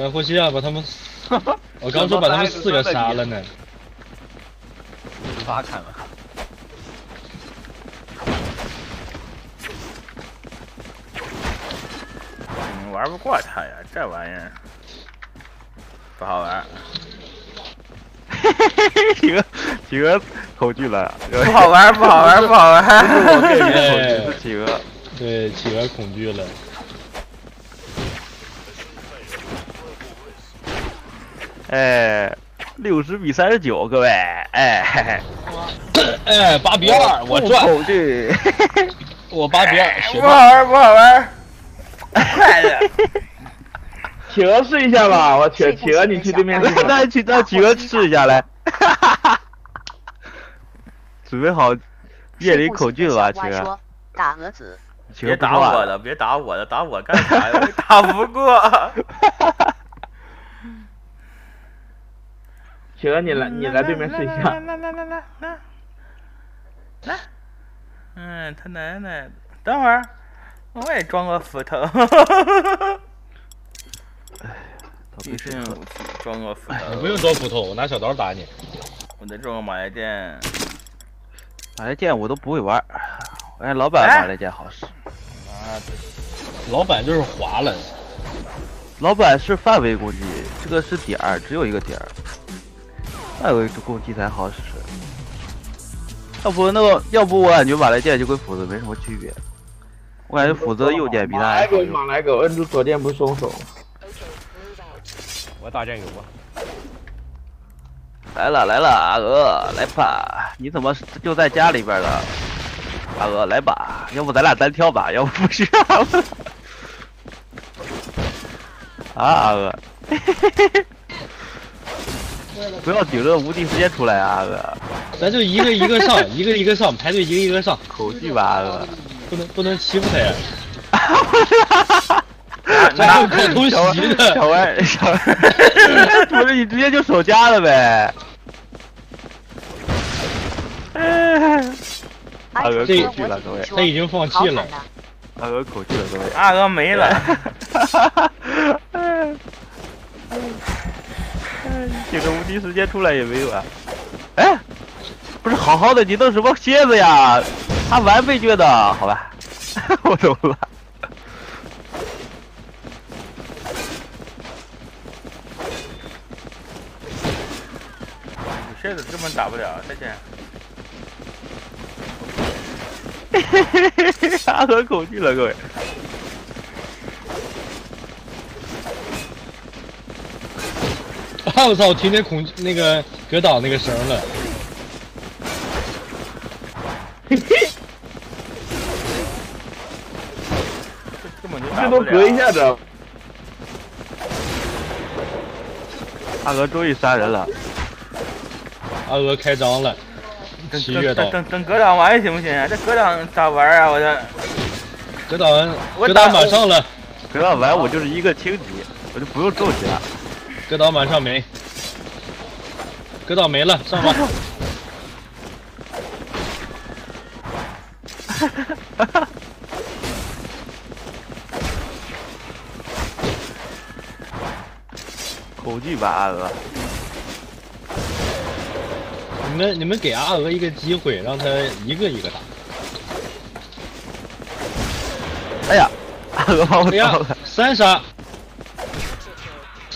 快呼吸啊！把他们，我刚说把他们四个杀了呢。无法砍了。嗯，玩不过他呀，这玩意儿不好玩。企鹅，企鹅恐惧了。不好玩，不好玩，不好玩。不是我个人恐惧，是企鹅。对，企鹅恐惧了。哎，六十比三十九，各位，哎，哎，八比二，我赚。我八比二，不好玩，不好玩。快点，企鹅试一下吧，我去，企鹅你去对面，那去让企鹅试一下来，准备好夜里恐惧了吧，企鹅。打蛾子。别打我的，别打我的，打我干啥呀？打不过。企鹅，你来，你来对面试一下。来来来来来来，来。嗯，他奶奶，等会儿，我也装个斧头。哎，一身武器，装个斧头。你不用装斧头，我拿小刀打你。我得装个马来剑。马来剑我都不会玩，我看老板马来剑好使。妈的，老板就是滑了。老板是范围攻击，这个是点儿，只有一个点儿。范围攻击才好使。要不那个，要不我感觉马来剑就跟斧子没什么区别。我感觉斧子的右键比它还好用。马来狗，摁住左键不松手。我大战有啊。来了来了，阿鹅来吧！你怎么就在家里边了？阿鹅来吧，要不咱俩单挑吧？要不不是啊，阿鹅，不要顶着无敌直接出来啊，阿鹅！咱就一个一个上，一个一个上，排队一个一个上。口技吧，阿鹅，不能不能欺负他呀！哈哈哈！拿口偷袭的，小歪，小歪，不是你直接就守家了呗？阿哥口技了，各位，他已经放弃了。阿哥口技了，各位，阿哥没了。哈哈哈！哎，顶着无敌时间出来也没有啊！哎，不是好好的，你弄什么蝎子呀？他玩被虐的，好吧？我懂了。蝎子根本打不了，再见。嘿嘿嘿嘿，阿和恐惧了，各位。啊！我操！我听见恐那个格挡那个声了。嘿嘿。这都隔一下子。阿娥终于杀人了。阿娥开张了，七月刀。等等格挡完行不行？这格挡咋玩啊？我这。格挡，格挡马上了。格挡完我就是一个轻敌，我就不用重击了。格挡马上没。格挡没了，上吧。哈哈哈哈！恐惧吧，阿娥。你们你们给阿娥一个机会，让他一个一个打。哎呀，阿娥把我掉了，三杀，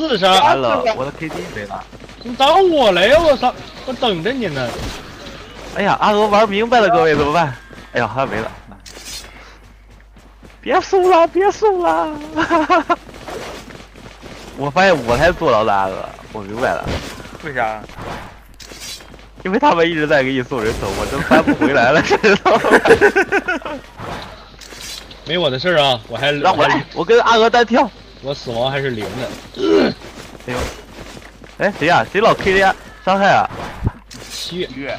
四杀，完了，我的 KD 没了。你找我来呀！我操，我等着你呢。哎呀，阿鹅玩明白了，各位怎么办？哎呀，他没了。别输了，别输了！我发现我才坐牢的阿哥，我明白了。为啥？因为他们一直在给你送人头，我都翻不回来了，知道吗？没我的事啊，我还让我来，我跟阿娥单挑，我死亡还是零的。哎呦，哎谁呀？谁老 K 人家伤害啊？七月月，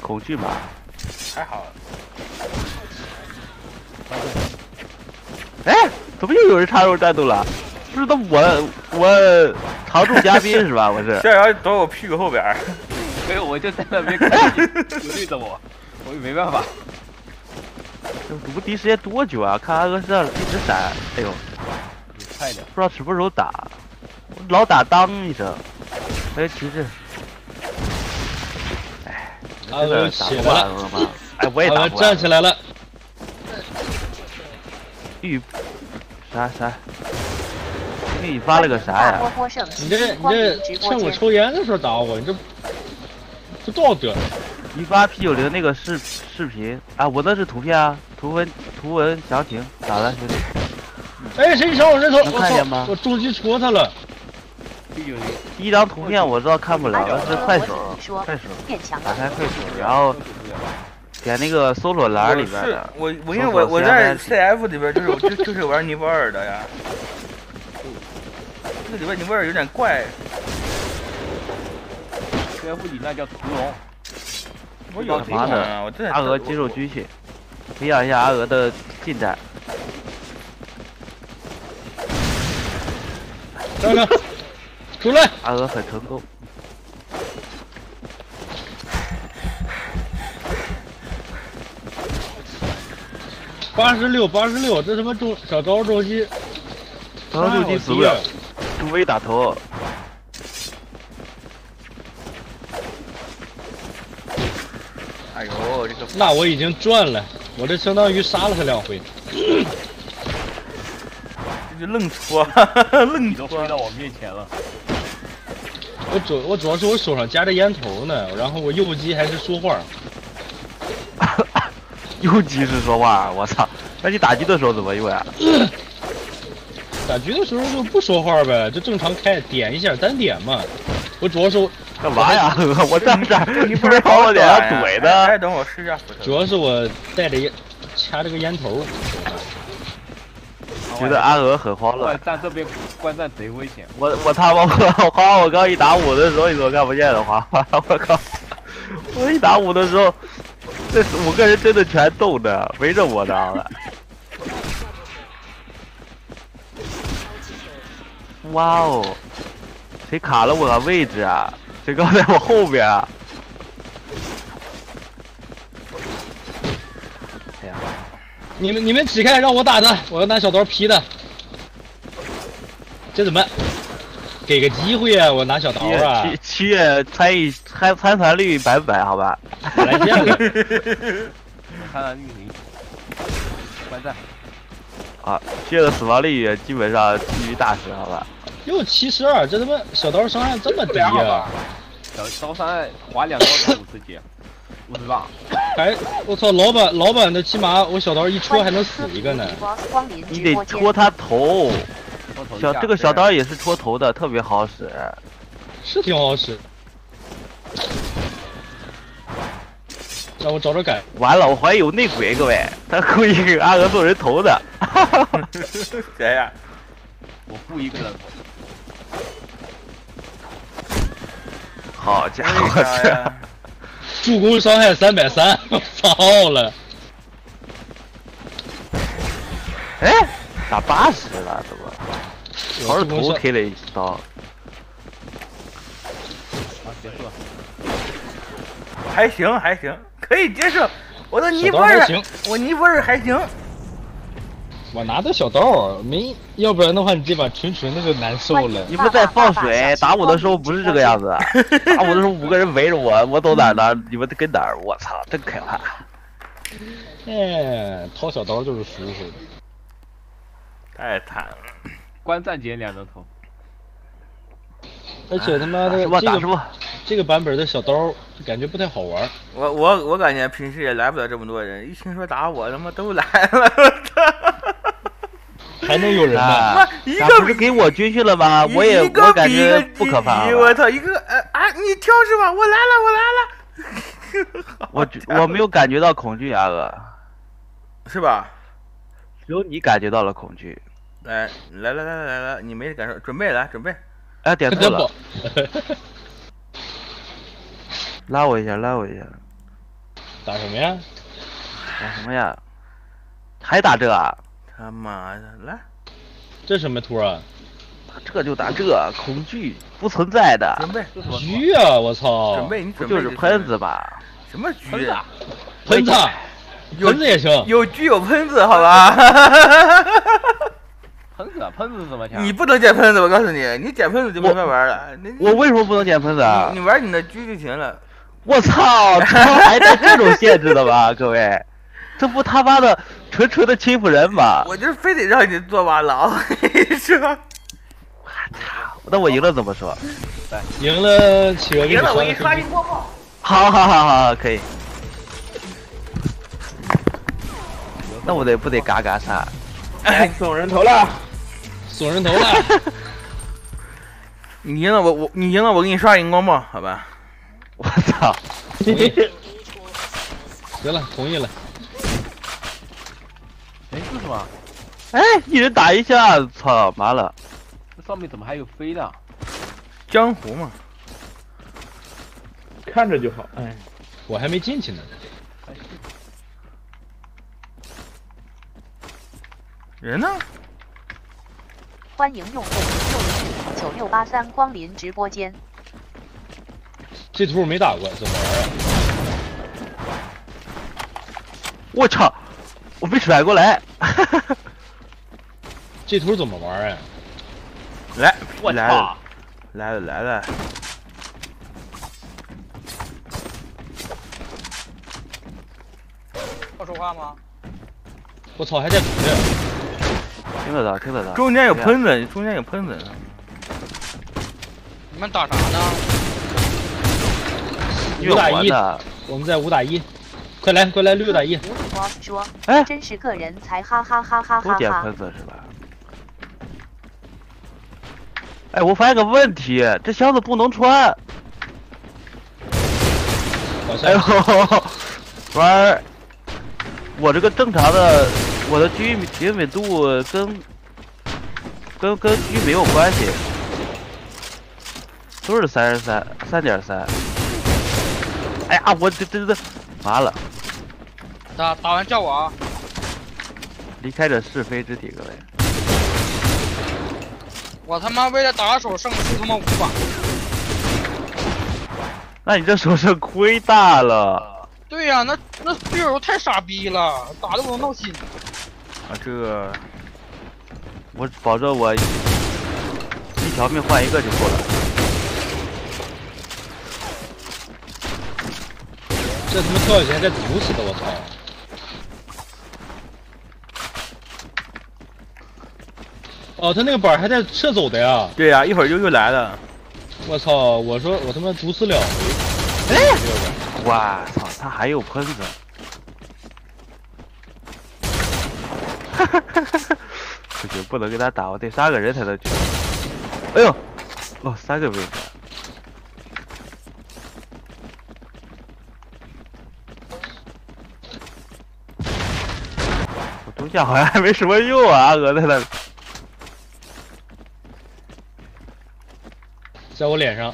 恐惧吧？还好。哎，怎么又有人插入战斗了？不是，都我我常驻嘉宾是吧？我是。逍遥躲我屁股后边儿。没有，我就在那边看你，绿着我，我也没办法。这无敌时间多久啊？看阿哥身上一直闪，哎呦，你快点，不知道什么时候打，老打当一声，哎，骑士，哎，阿真的打不过阿起来了？哎，我也打不过。站起来了，玉啥啥？给你发了个啥呀？你这你这趁我。抽烟的时候打我，你这这多少德。你发 P 九零那个视视频啊？我那是图片啊，图文图文详情咋了，兄弟？哎，谁抢我人头？看见吗！我中击戳他了。P 九零，第一张图片我知道看不了，那是快手快手，打开快手，然后点那个搜索栏里我是边的。我我因为我我在 CF 里边就是就就是玩尼泊尔的呀，这个里边尼泊尔有点怪，CF 里那叫屠龙，我有这种啊，我真的阿娥肌肉军训，培养一下阿娥的近战。张亮，出来！阿娥很成功。八十六，八十六，这他妈中小刀重击，然后六级死不了，助威打头。哎呦这个那我已经赚了，我这相当于杀了他两回。这就愣戳 愣戳到我面前了，我主我主要是我手上夹着烟头呢，然后我右击还是说话，右击是说话，我操！那你打狙的时候怎么用呀？打狙的时候就不说话呗，就正常开点一下单点嘛。我主要是我干嘛呀？我站这儿，你你不是往我脸上怼哎，的？等会儿试一下斧头。主要是我带着烟掐着个烟头，觉得阿娥很慌乱。站这边观战贼危险，我我他妈我花我刚一打五的时候你怎么看不见的花花？我靠！我一打五的时候，这五个人真的全动的，围着我呢。哇哦！谁卡了我的位置啊？谁刚在我后边啊？哎呀，你们你们起开，让我打他，我要拿小刀劈他。这怎么？给个机会啊！我拿小刀啊！七七月参与参参团率百分百，好吧？来见了，我看看运营，观战，啊，七月的死亡率基本上低于大师，好吧？又七十二，这他妈小刀伤害这么低好啊？小刀伤害划两刀才五十几，五十八，还我操，老板老板的起码我小刀一戳还能死一个呢。你得戳。他头，小这个小刀也是戳头的，特别好使。是挺好使。让我找找改。完了，我怀疑有内鬼，各位，他故意给阿娥做人头的。谁呀？我雇一个人，好家伙？助攻伤害三百三，我操了！哎，打八十了，怎么？好是头 K 了一刀。好，结束了。还行还行，可以接受。我的尼泊尔我尼泊尔还行。我拿的小刀没，要不然的话你这把纯纯的就难受了。你们在放水，打我的时候不是这个样子，打我的时候五个人围着我，我走哪儿哪，你们跟哪儿，我操，真可怕。哎，掏小刀就是舒服。太惨了。观战姐两人头，而且他妈的这个打什么？这个版本的小刀感觉不太好玩。我我我感觉平时也来不了这么多人，一听说打我，他妈都来了。还能有人呢？啊，一个咋不是给我军训了吗？我也一个我感比一个觉不可怕急。我操，一个呃啊，你跳是吧？我来了，我来了。我觉我没有感觉到恐惧，阿哥，是吧？只有你感觉到了恐惧。来来来来来来，你没感受，准备来准备。哎，点错了，拉我一下，拉我一下，打什么呀？打什么呀？还打这啊？他妈的，来这什么图啊？打这就打这，恐惧不存在的？狙啊！我操！准备，你准备就是喷子吧？什么狙？喷子啊喷子，喷子也行。有狙有喷子，好吧？喷子，喷子怎么枪？你不能捡喷子，我告诉你，你捡喷子就没法玩了。你我为什么不能捡喷子啊你？玩你的狙就行了。我操，他还带这种限制的吧？各位，这不他妈的纯纯的欺负人吗？我就是非得让你做瓦牢，我跟你说。那我赢了怎么说？赢了，企鹅给你赢了，我给你刷刷个飞机。一波炮。好好好好，可以。那我得不得嘎嘎杀？哎，送人头了，送人头了。你赢了，我我你赢了，我给你刷荧光棒，好吧？我操！同意得了，同意了。哎，这是什么？哎，一人打一下，操麻了！这上面怎么还有飞的？江湖嘛，看着就好。哎，我还没进去呢。人呢？欢迎用户六零九六八三光临直播间。这图我没打过，怎么玩啊？我操！我没甩过来。这图怎么玩啊？来，我来了操！来了来了，要说话吗？我操，还在堵着。听得到，听得到。中间有喷子，中间有喷子。你们打啥呢？五打一，我们在五打一，快来快来六打一。说，哎真是个人才，哈哈哈哈都哈哈。点喷子是吧？哎，我发现个问题，这箱子不能穿。好哎呦像，玩儿，我这个正常的，我的居灵敏度跟跟跟居没有关系，都是三十三三点三。哎呀，我这这这完了，打打完叫我啊！离开这是非之体，各位。我他妈为了打手胜出他妈五把，那你这手是亏大了。对呀、那那队友太傻逼了，打的我都闹心。啊，这我保证我一条命换一个就够了。这他妈跳下去还在毒死的，我操！哦，他那个板儿还在撤走的呀！对呀、一会儿就又来了。我操！我说我他妈毒死了。哎，哇操，他还有喷子。不行，不能跟他打，我得杀个人才能去。哎呦，哦，三个位置。我东西好像还没什么用啊，阿鹅在那里。在我脸上。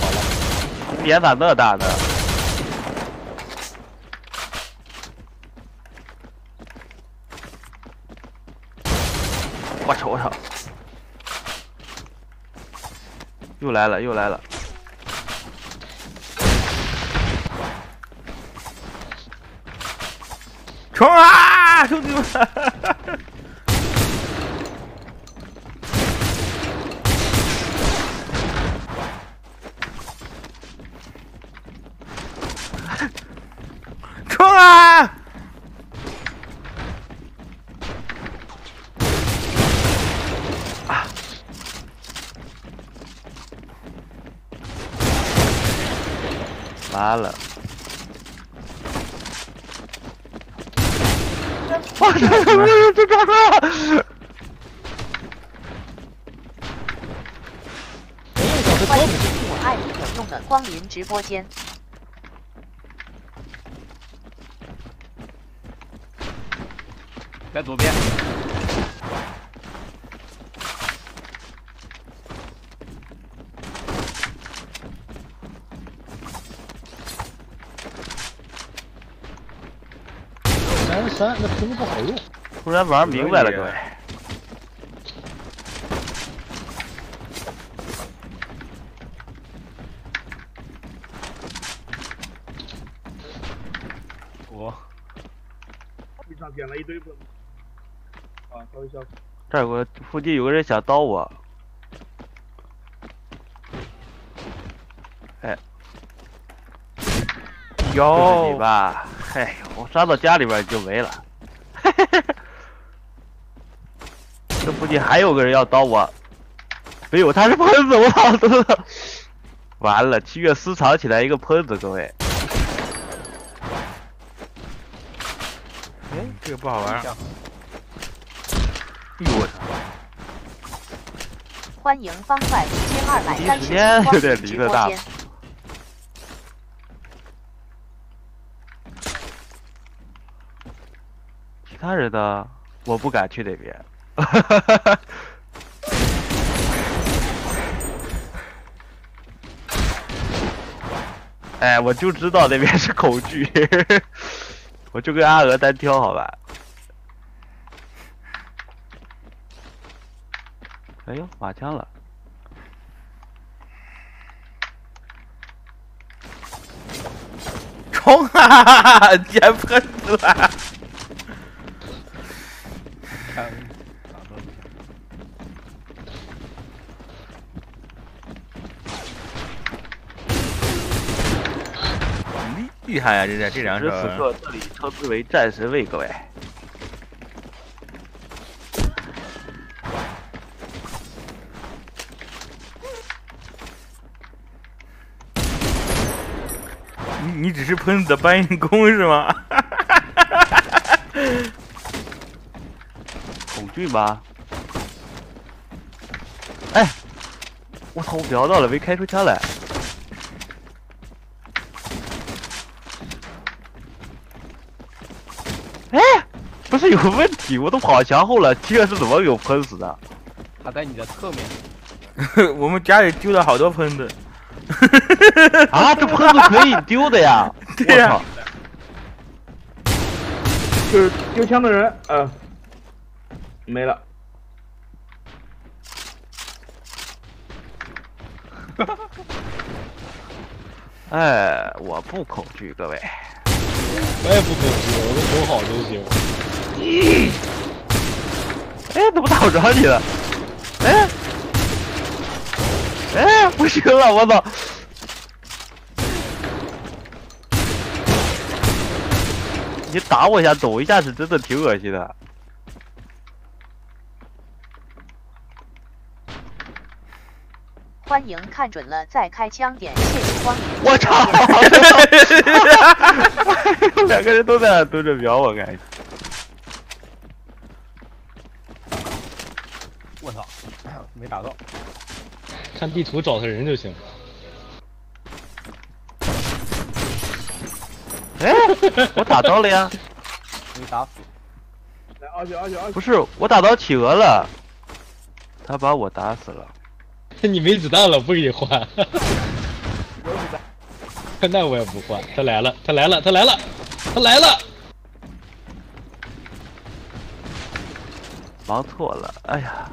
好了脸咋那大呢？我瞅瞅，又来了，又来了。冲啊，兄弟们！冲啊！完了！哇，这这这这！欢迎进我爱你可用的光临直播间。在左边。三十三，那喷子不好用。突然玩明白了，各位。捡了一堆喷。啊，稍微消。这儿有个附近有个人想刀我，哎，就是哟你，吧？嘿，我杀到家里边就没了。这附近还有个人要刀我，没有，他是喷子，我操，真的，完了，七月私藏起来一个喷子，各位，哎，这个不好玩儿。哎呦我操，欢迎方块一千二百三十光有点离得大。其他人呢？我不敢去那边。哎，我就知道那边是恐惧，我就跟阿娥单挑，好吧？哎呦，马枪了！冲啊！捡喷子了！厉厉害呀、这这这两此时此。刻，这里称之为战神位，各位。你你只是喷子的搬运工是吗？恐惧吧？哎，我操！我瞄到了，没开出枪来。哎，不是有问题？我都跑墙后了，这个是怎么给我喷死的？他在你的侧面，我们家里丢了好多喷子。啊，这喷子可以丢的呀！对呀我操！就是丢枪的人，呃，没了。哎，我不恐惧，各位。我也不恐惧，我都守好就行。哎，怎么打不着你了？哎，哎，不行了，我操！你打我一下，抖一下是真的挺恶心的。欢迎看准了再开枪点，谢谢光临。我操！两个人都在那蹲着瞄我，感觉。我操，没打到。看地图找他人就行。哎，我打到了呀！没打死。来，二九二九二九。不是，我打到企鹅了，他把我打死了。你没子弹了，不给你换。有子弹。那我也不换。他来了，他来了，他来了，他来了！忙错了，哎呀！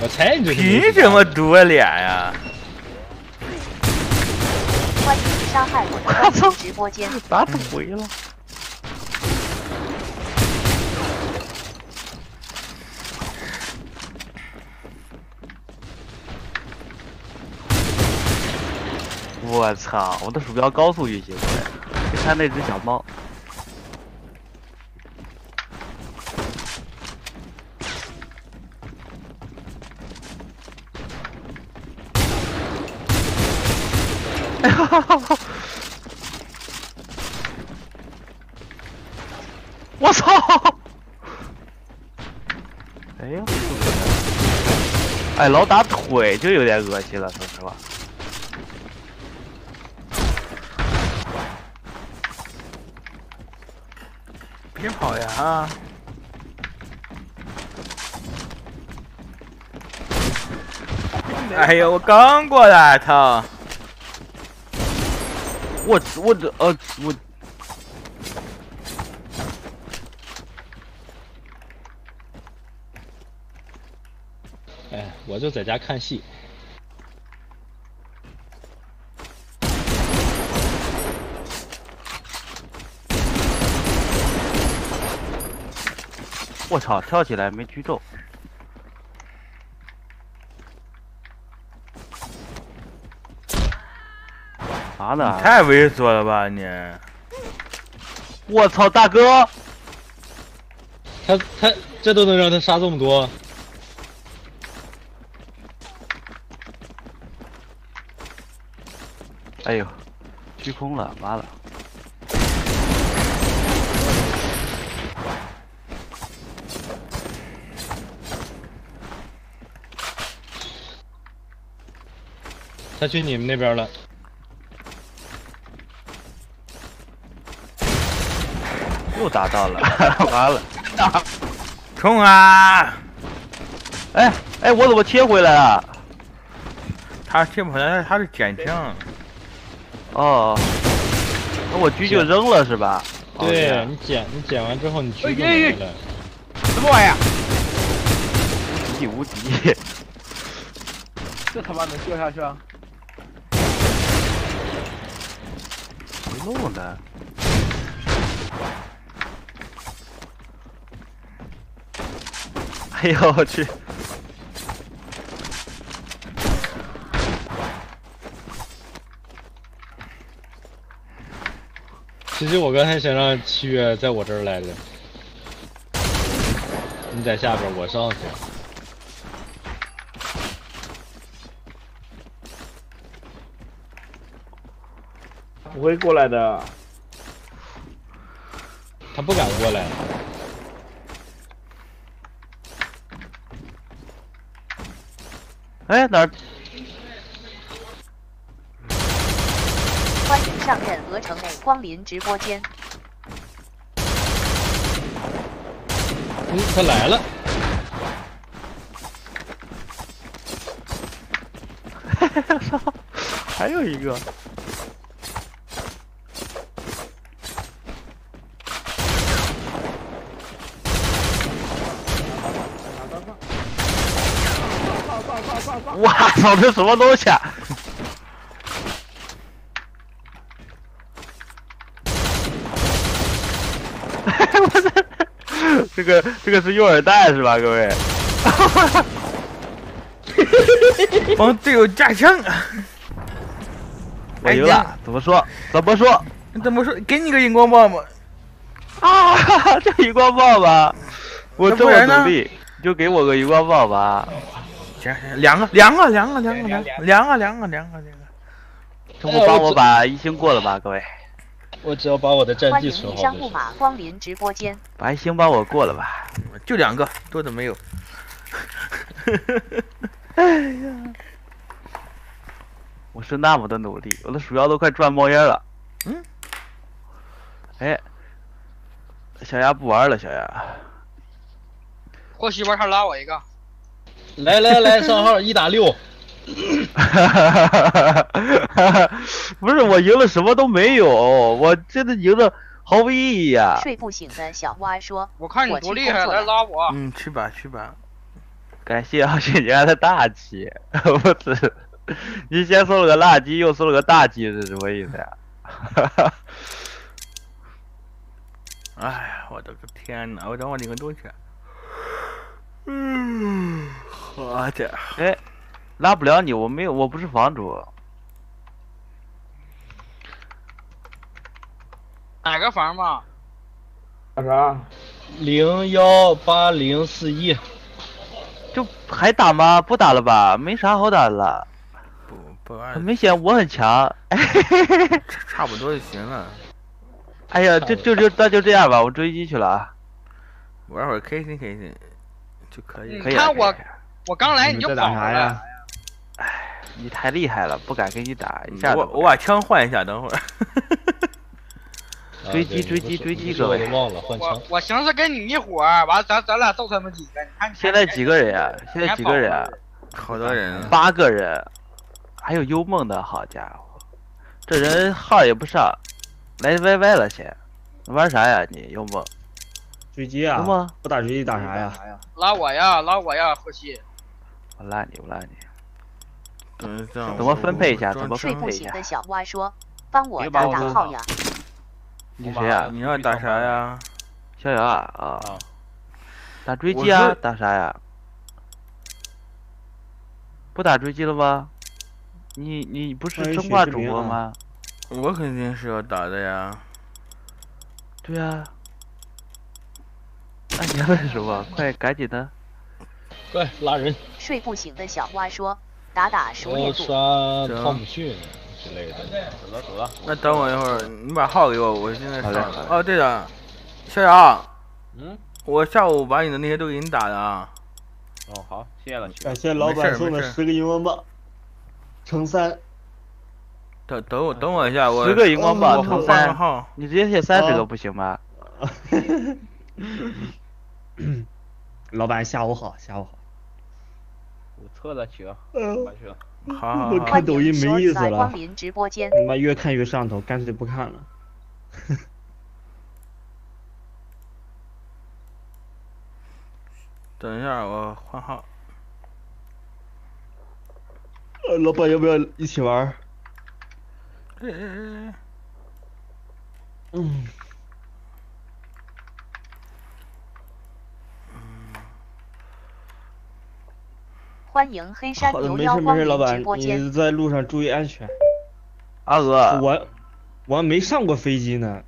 我猜你就是凭什么夺脸呀？欢迎伤害我的 直播间。打腿了。我操！我的鼠标高速运行，你看那只小猫。哎呀！我操！哎呀！哎，老打腿就有点恶心了，说实话。别跑呀！啊哎呦，我刚过来，操！我我这呃我我就在家看戏。我操跳起来没狙中啥呢？太猥琐了吧你我操大哥！他他这都能让他杀这么多？哎呦，虚空了，完了！他去你们那边了。又打到了，完了！冲啊！哎哎，我怎么切回来啊？他切不回来，他是捡枪。哦，那我狙就扔了是吧？对样你捡你捡完之后你狙就哎没了。什么玩意儿？无敌无敌！这他妈能掉下去啊？没弄呢。哎呦我去！其实我刚才想让七月在我这儿来着，你在下边，我上去。不会过来的。他不敢过来。哎哪儿？欢迎上任鹅城内光临直播间。嗯，他来了。还有一个。哇操！这什么东西啊？我 操这个这个是诱饵弹是吧，各位？帮队友架枪。我赢了，怎么说？怎么说？怎么说？给你个荧光棒吧。啊！这荧光棒吧，我这么努力，你就给我个荧光棒吧。行行，两个两个两个两个两个两个两个两个两个。这不帮我把一星过了吧，各位？我只要把我的战绩存好木马光临直播间。白星帮我过了吧。就两个，多的没有。我是那么的努力，我的鼠标都快转冒烟了。嗯。哎，小丫不玩了，小丫。或许玩他拉我一个，来来来，上号一打六。不是我赢了什么都没有，我真的赢的毫无意义呀、睡不醒的小蛙说我看你多厉害，来拉我。嗯，去吧去吧。感谢敖雪家的大气，我操！你先送了个辣鸡，又送了个大鸡，是什么意思呀？哎呀，我的个天哪！我等我领个东西。嗯，好点。哎，拉不了你，我没有，我不是房主。哪个房嘛？干啥？零幺八零四一，就还打吗？不打了吧，没啥好打的了。不不玩很明显我很强。差差不多就行了。哎呀，就就就那就这样吧，我追击去了啊。玩会儿开心开心就可以。可以啊。你看我我刚来你就跑了打啥呀。你太厉害了，不敢跟你打，一下我我把枪换一下，等会儿。追击追击追击各位我都忘了换枪我。寻思跟你一伙儿，完了咱咱俩揍他们几个，你看现在几个人啊、现在几个人啊？好多人。八个人，还有幽梦的，好家伙，这人号也不上，来 YY 了先，玩啥呀你幽梦？追击啊幽？梦，不打追击打啥呀？拉我呀拉我呀，后期。我拉你，我拉你，怎么分配一下我怎么睡分配一下不醒的小蛙说：“帮我打打号呀。你谁呀、你要打啥呀？逍遥啊啊！打追击啊？打啥呀？不打追击了吗？你你不是生化主播吗？我肯定是要打的呀。对啊。那你问什么？快赶紧的！快拉人，睡不醒的小蛙说：“打打熟我练度。刷汤姆逊之类的。走了走了，那等我一会儿，你把号给我，我现在。哦，对了，逍遥，嗯，我下午把你的那些都给你打了啊。哦好，谢谢了，感谢老板送的十个荧光棒，乘三。等等我等我一下，我十个荧光棒乘三，号。你直接写三十个哦不行吗？老板下午好，下午好。我撤了去了，嗯回去了。好好好我看。抖音没意思了光临直播间，他妈越看越上头，干脆不看了。等一下，我换号。呃，老板要不要一起玩？哎哎哎嗯，欢迎黑山好的，牛没事没事，妖光临直老板，播间。你在路上注意安全。阿娥，我我还没上过飞机呢，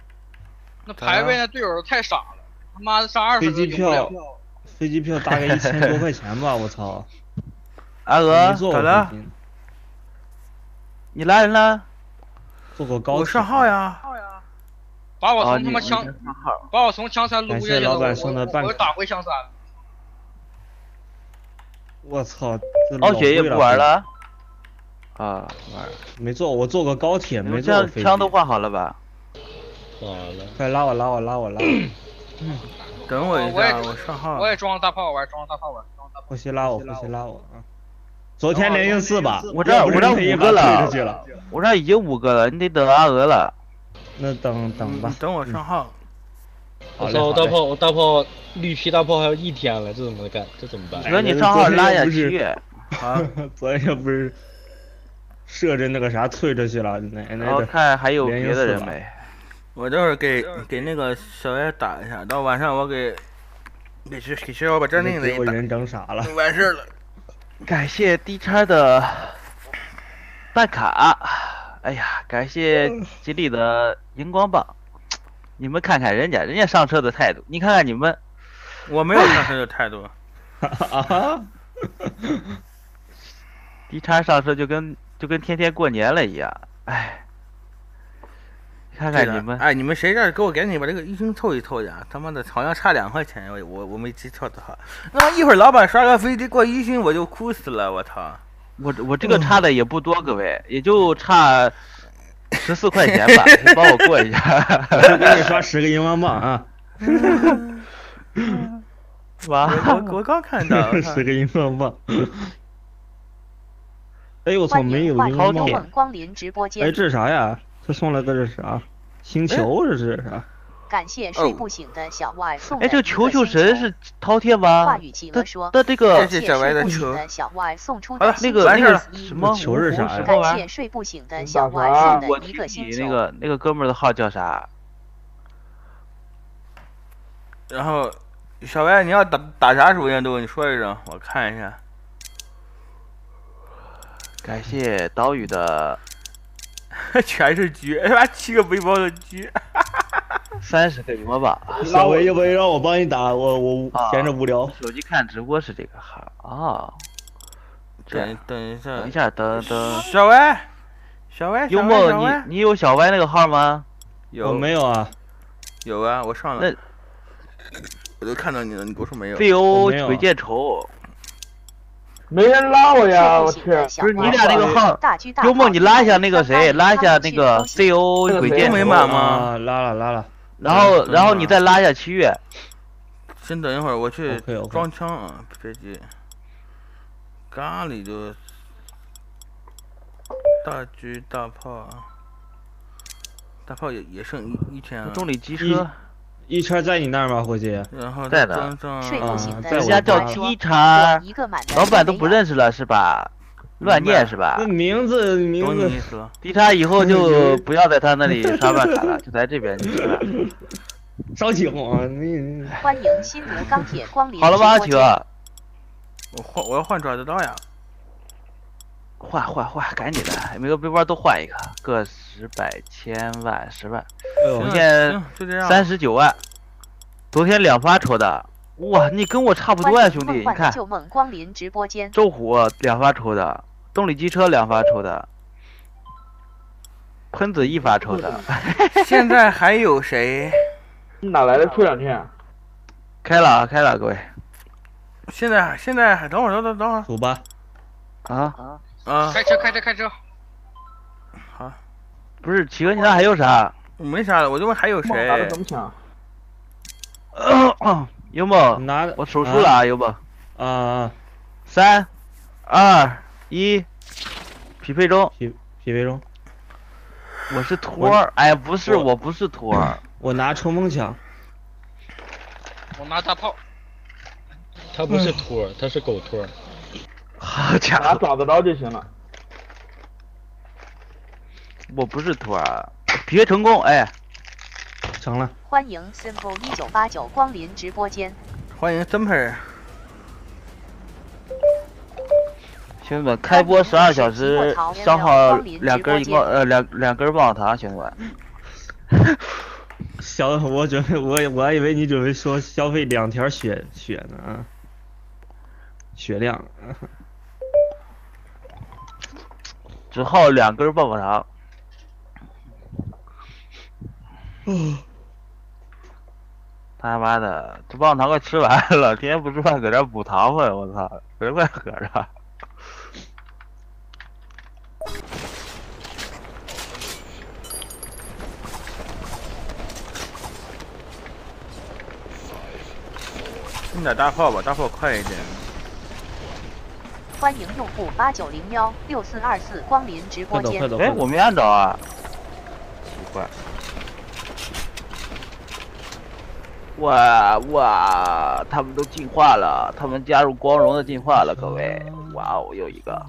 那排位那队友太傻了，他妈的上二十飞机票。飞机票大概一千多块钱吧，我操！阿娥没，坐过咋了你来人了？坐过高铁。我上号。呀。把我啊，你从他妈枪，你上。把我从枪山撸下去了，感谢老板我我我打回香山了。我操！这傲雪也不玩了？啊，玩。没坐，我坐过高铁，没坐过飞机。枪枪都换好了吧？好了，快拉我拉我拉我拉我！等我一下，我上号我。也装了大炮玩，装了大炮玩，装了大炮。呼吸拉我，呼吸拉我啊！昨天连赢四把，我这儿我这五个了。我这儿已经五个了，你得等阿娥了。那等等吧嗯，等我上号。好我操，我大炮，我大炮绿皮大炮还有一天了，这怎么干？这怎么办？哥，你账号拉下去啊。昨天又 不是设置那个啥退出去了，奶奶然后！看还有别的人没？我这会儿给给那个小艾打一下，到晚上我给给学给学校把暂定的一打，给我人整傻了。完事儿了。感谢 D 叉的办卡，哎呀，感谢吉利的荧光棒。你们看看人家，人家上车的态度，你看看你们，我没有上车的态度。啊！D 叉上车就跟就跟天天过年了一样，哎，看看你们，哎，你们谁这儿给我赶紧把这个一星凑一凑呀？他妈的，好像差两块钱，我我我没记错的话。那一会儿老板刷个飞机过一星，我就哭死了，我操！我我这个差的也不多，各位，也就差十四块钱吧，你帮我过一下。我给你刷十个荧光棒啊！哇，我我刚看到，十个荧光棒。哎呦我操，没有荧光棒。光临直播哎，这是啥呀？这送了个这是啥？星球这是啥？感谢睡不醒的小外送的哎，这个一球球星神是饕餮话吗？语企的鹅说。的这个谢谢小歪的感谢睡不醒球的小外送出的那个那个什么球是啥呀感？谢睡不醒的小外啊送的一个星球。那个那个哥们儿的号叫啥？然后小白，你要打打啥手电筒？你说一声，我看一下。感谢岛屿的 全是狙，他妈七个背包的狙。三十个荧光棒。小维要不要让我帮你打？我我啊闲着无聊。手机看直播是这个号啊。等等一下，等一下，等等。小歪，小歪，幽默，你你有小歪那个号吗？我有没有啊，有啊，我上了那，我都看到你了，你给我说没有？C 我 O 鬼见愁。没人拉我呀！我去，不是你俩那个号幽默，你拉一下那个谁，拉一下那个 C O 这个谁鬼见愁。没满吗啊，拉了拉了。然后嗯然后你再拉一下七月。先等一会儿，我去装枪啊，别急。咖喱就大狙大炮啊，大炮也也剩一一天了，重力机车，一圈在你那儿吗，伙计？然后在的睡不醒的在我人家叫一茬我，一个满的老板都不认识了是吧？乱念是吧那？名字名懂你意字思了。迪叉以后就不要在他那里刷办卡了，就在这边就行了。着急慌，你你欢迎心如钢铁光临好了吧，直播间哥？我换我要换爪子刀呀！换换换，赶紧的，每个背包都换一个，个十百千万十万，我们现在行就这样。三十九万。昨天两发抽的，哇，你跟我差不多呀，兄弟，你看，旧梦光临直播间，周虎两发抽的，动力机车两发抽的，喷子一发抽的，现在还有谁？哪来的出两天啊？开了啊，开了，各位现在现在还等会儿等等等会儿走吧，啊，啊！开车开车开车，好不是企鹅，你那还有啥？没啥了，我就问还有谁梦拿的什？么枪？有没？拿的我数数了啊，有没？啊啊，三、二、一，匹配中。匹匹配中，我是托儿，哎，不是，我不是托儿。我拿冲锋枪，我拿大炮，他不是托儿，他是狗托儿。好家伙，拿爪子刀就行了。我不是托儿，匹配成功，哎，成了，欢迎 simple 一九八九光临直播间，欢迎真兄弟们，开播十二小时，消耗两根荧光，呃，两两根棒棒糖，兄弟们。消，我准备，我我还以为你准备说消费两条血血呢啊，血量，只耗两根棒棒糖。嗯 他妈的，这棒棒糖快吃完了，天天不吃饭搁这补糖分，我操，搁这你打大炮吧，大炮快一点。欢迎用户八九零幺六四二四光临直播间快走快，走，哎，我没按着啊，奇怪。哇哇，他们都进化了，他们加入光荣的进化了，各位。哇哦，又一个。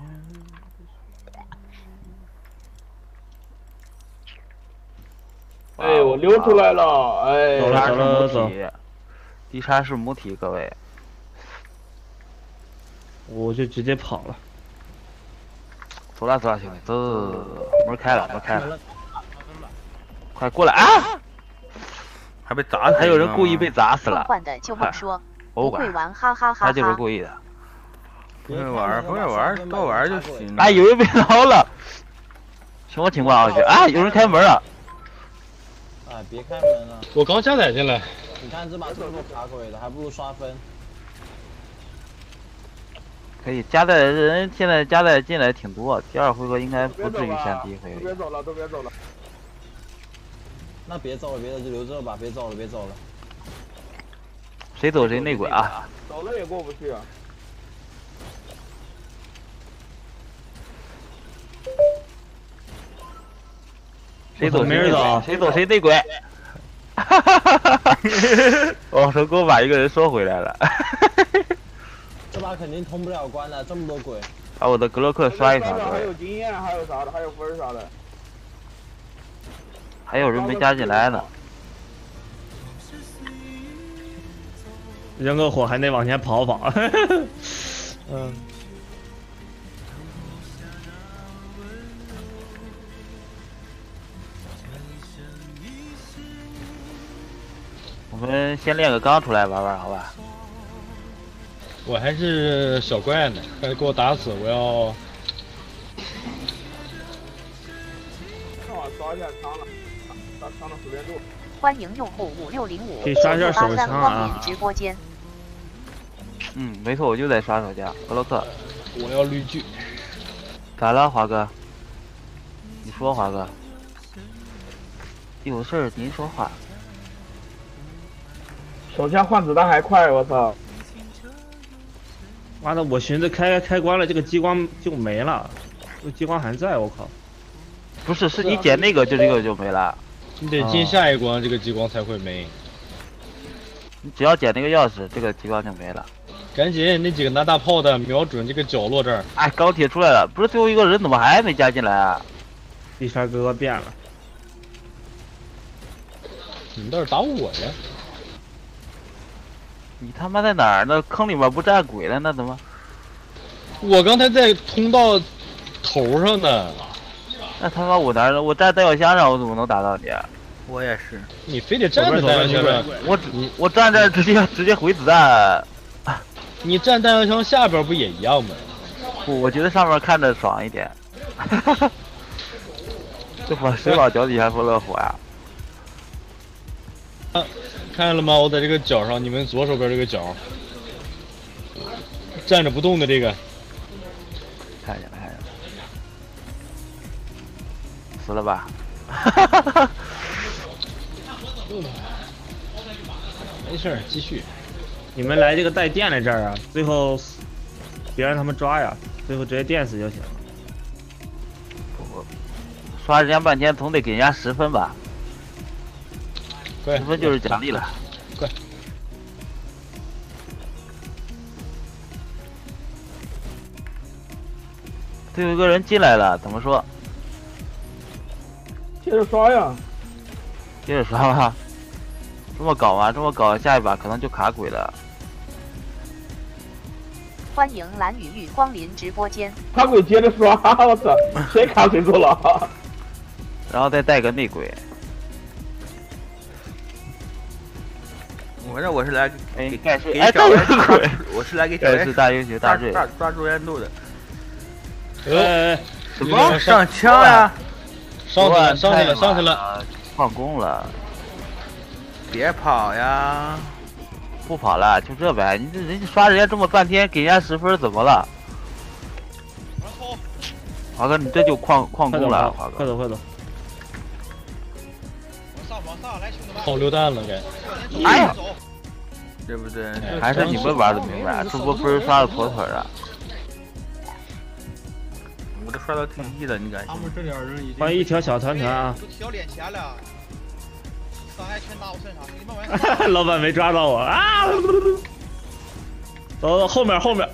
哎，我溜出来了，哎，走了叉是母走体，第叉是母体，各位。我就直接跑了，走了走了，兄弟，走走走走走，门开了，门开了，快过来啊！还被砸死，还有人故意被砸死了，梦幻的旧梦说我，不会玩，哈哈哈他就是。故意的。不会玩，不会玩，多玩就行。哎，有人被 捞了，什么情况啊？这啊，有人开门了。哎，别开门了！我刚加载进来，你看这把这么卡鬼的，还不如刷分。可以加载的人现在加载进来挺多，第二回合应该不至于像第一回合都别。走了，都别走了。那别走了，别走就留这吧，别走了，别走了。谁走谁内鬼啊！走了也过不去啊。谁走谁内鬼没人走，谁走谁内鬼。我成功把一个人说回来了，这把肯定通不了关了，这么多鬼。把我的格洛克刷一刷，还有。经验，还有啥的，还有分儿啥的。还有人没加进来呢。扔个火还得往前跑跑，嗯，们先练个钢出来玩玩，好吧？我还是小怪呢，快给我打死！我要上网刷一下枪了，刷枪的熟练度。欢迎用户五六零五可以刷一下手枪啊直播间，嗯，没错，我就在刷手枪。格洛克，我要绿巨，咋了，华哥？你说，华哥。有事儿您说话。手枪换子弹还快，我操！妈的，我寻思开开关了，这个激光就没了，这个激光还在，我靠！不是，是你捡那个就这个就没了。你得进下一关，这个激光才会没。你只要捡那个钥匙，这个激光就没了。赶紧，那几个拿大炮的瞄准这个角落这儿。哎，钢铁出来了，不是最后一个人怎么还没加进来啊？地山哥哥变了，你们倒是打我呀！你他妈在哪儿？那坑里面不站鬼了？那怎么？我刚才在通道头上呢，那他妈我哪儿？我站弹药箱上，我怎么能打到你？啊我也是，你非得站在弹药箱上，我只我站这儿直接直接回子弹。你站弹药箱下边不也一样吗？不，我觉得上面看着爽一点。这往谁往脚底下不乐火呀？啊，看见了吗？我在这个角上，你们左手边这个角，站着不动的这个，看见了，看见了，死了吧？哈哈哈哈没事儿，继续。你们来这个带电的这儿啊，最后别让他们抓呀，最后直接电死就行了。刷人家半天，总得给人家十分吧？快，十分就是奖励了。对，这有一个人进来了，怎么说？接着刷呀！接着刷吧。这么搞吗？这么搞，下一把可能就卡鬼了。欢迎蓝雨玉光临直播间。卡鬼接着刷，我操，谁卡谁住了？然后再带个内鬼。我这我是来哎给盖世哎给小人这个鬼我是来给小人盖世大英雄大罪抓抓住人度的。呃，什么上枪呀？上去了，上去了，上去了！放工了，别跑呀！不跑了，就这呗。你这人家刷人家这么半天，给人家十分，怎么了？华哥，你这就旷旷工了，华哥。快走快走！跑榴弹了该。哎呀，对不对？还是你们玩的明白，这波分刷的妥妥的。我都刷到第一了，你敢信？这点人已经欢迎一条小团团啊！都提到脸前了，伤害全打我身上，你慢慢老板没抓到我啊！走走后面后面，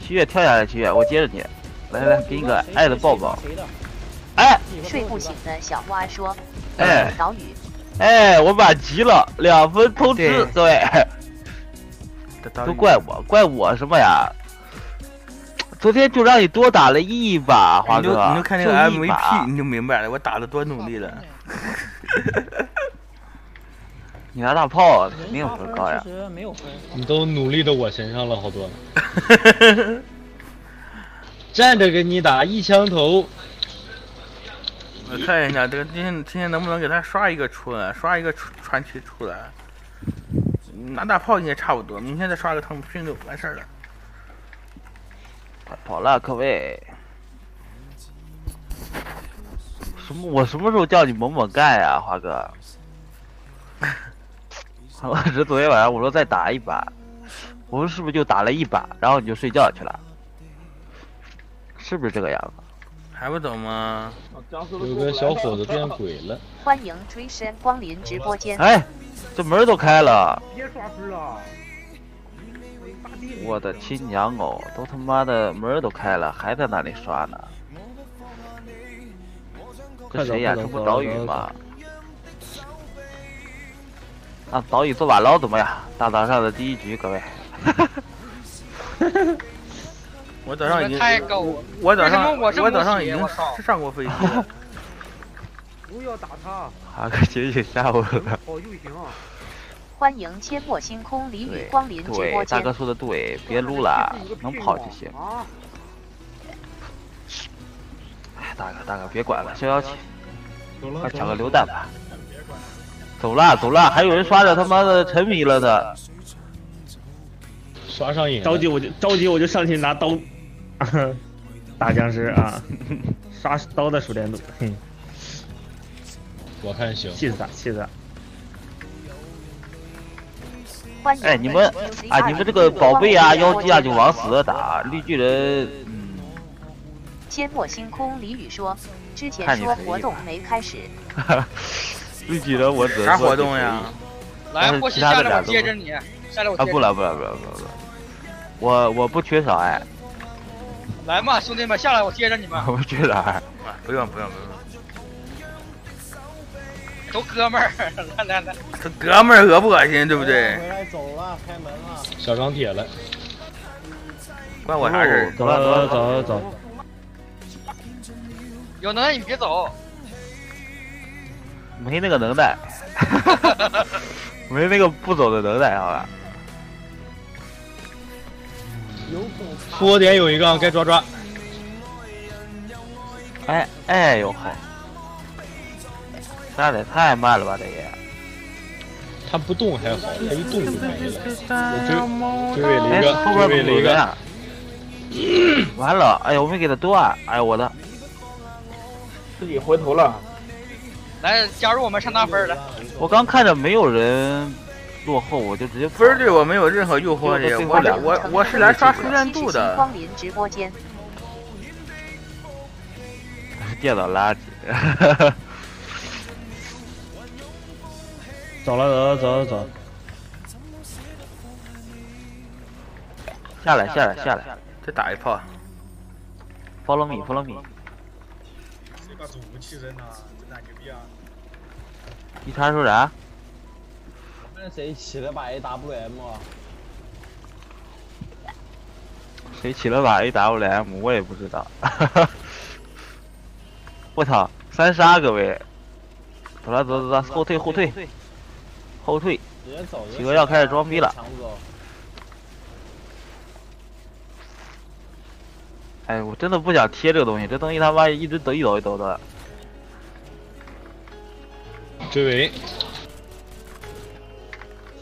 七月跳下来，七月，我接着你。来来来，给你个爱的抱抱。哎睡不醒的小花说：“哎岛屿哎，我满级了，两分通知对各位。都怪我，怪我什么呀？昨天就让你多打了一把，华你就哥，你就看那个 MVP，你就明白了，我打的多努力了。你拿大炮肯定分高呀其。实没有分。你都努力到我身上了，好多。站着给你打一枪头，我看一下这个今天今天能不能给他刷一个出来，刷一个传传奇出来。拿大炮应该差不多，明天再刷个汤姆逊就完事儿了。快跑了，各位。什么？我什么时候叫你猛猛干呀，华哥？我是昨天晚上我说再打一把，我说是不是就打了一把，然后你就睡觉去了？是不是这个样子？还不走吗？有个小伙子变鬼了。欢迎追身光临直播间。哎，这门都开了，别刷分了。我的亲娘哦，都他妈的门都开了，还在那里刷呢。这谁呀？这不岛屿吗？让岛屿做把捞怎么样？大早上的第一局，各位。我早上已经太高了我早上我早上已经上过飞机了。不要打他，华哥姐姐吓我了。跑就行。欢迎切莫星空李宇光临直播对，大哥。说的对，别撸了，能跑就行。啊！哎，大哥大哥别管了，消消气，快抢个榴弹吧。走了走了，还有人刷着他妈的沉迷了的。刷上瘾。着急我就着急我就上去拿刀，打僵尸啊！刷刀的熟练度，哼，我看行。气死他气死他！哎，你们啊，你们这个宝贝啊、妖姬啊就往死了打，绿巨人，嗯，阡陌星空李宇说：“之前说活动没开始，绿巨人我只能啥活动呀？来，但是或许其他的下来俩都接着你，下来我啊，不了不了不了不了不了，我我不缺少爱，来嘛，兄弟们，下来，我接着你们，我们去哪儿？啊不用不用不用，都哥们儿，来 来来，这哥们儿恶不恶心，对不对？回来走了，开门了。小钢铁了，关我啥事走了走了走了走，有能耐你别走，没那个能耐，没那个不走的能耐，好吧？有种多点有一个，该抓抓。哎哎呦好，杀的太慢了吧，这也。他不动还好，他一动就没了。追追尾了哎一个，，后边不追尾了一个！完了，哎呀，我没给他断，哎呀，我的，自己回头了。来加入我们上大分儿来，我刚看着没有人落后，我就直接分儿对我没有任何诱惑力，我来我我是来刷熟练度的。光临直播间。电脑垃圾。走了走了走了走，下来下来下来再打一炮，，follow me，follow me。谁把主武器扔了？真的牛逼啊！一查说啥？我们谁起了把 AWM 啊？谁起了把 AWM？我也不知道。我操，三杀各位！走了走走走，后退后退后退！直接走。企鹅要开始装逼了。哎，我真的不想贴这个东西，这东西他妈一直抖一抖一抖的。追尾，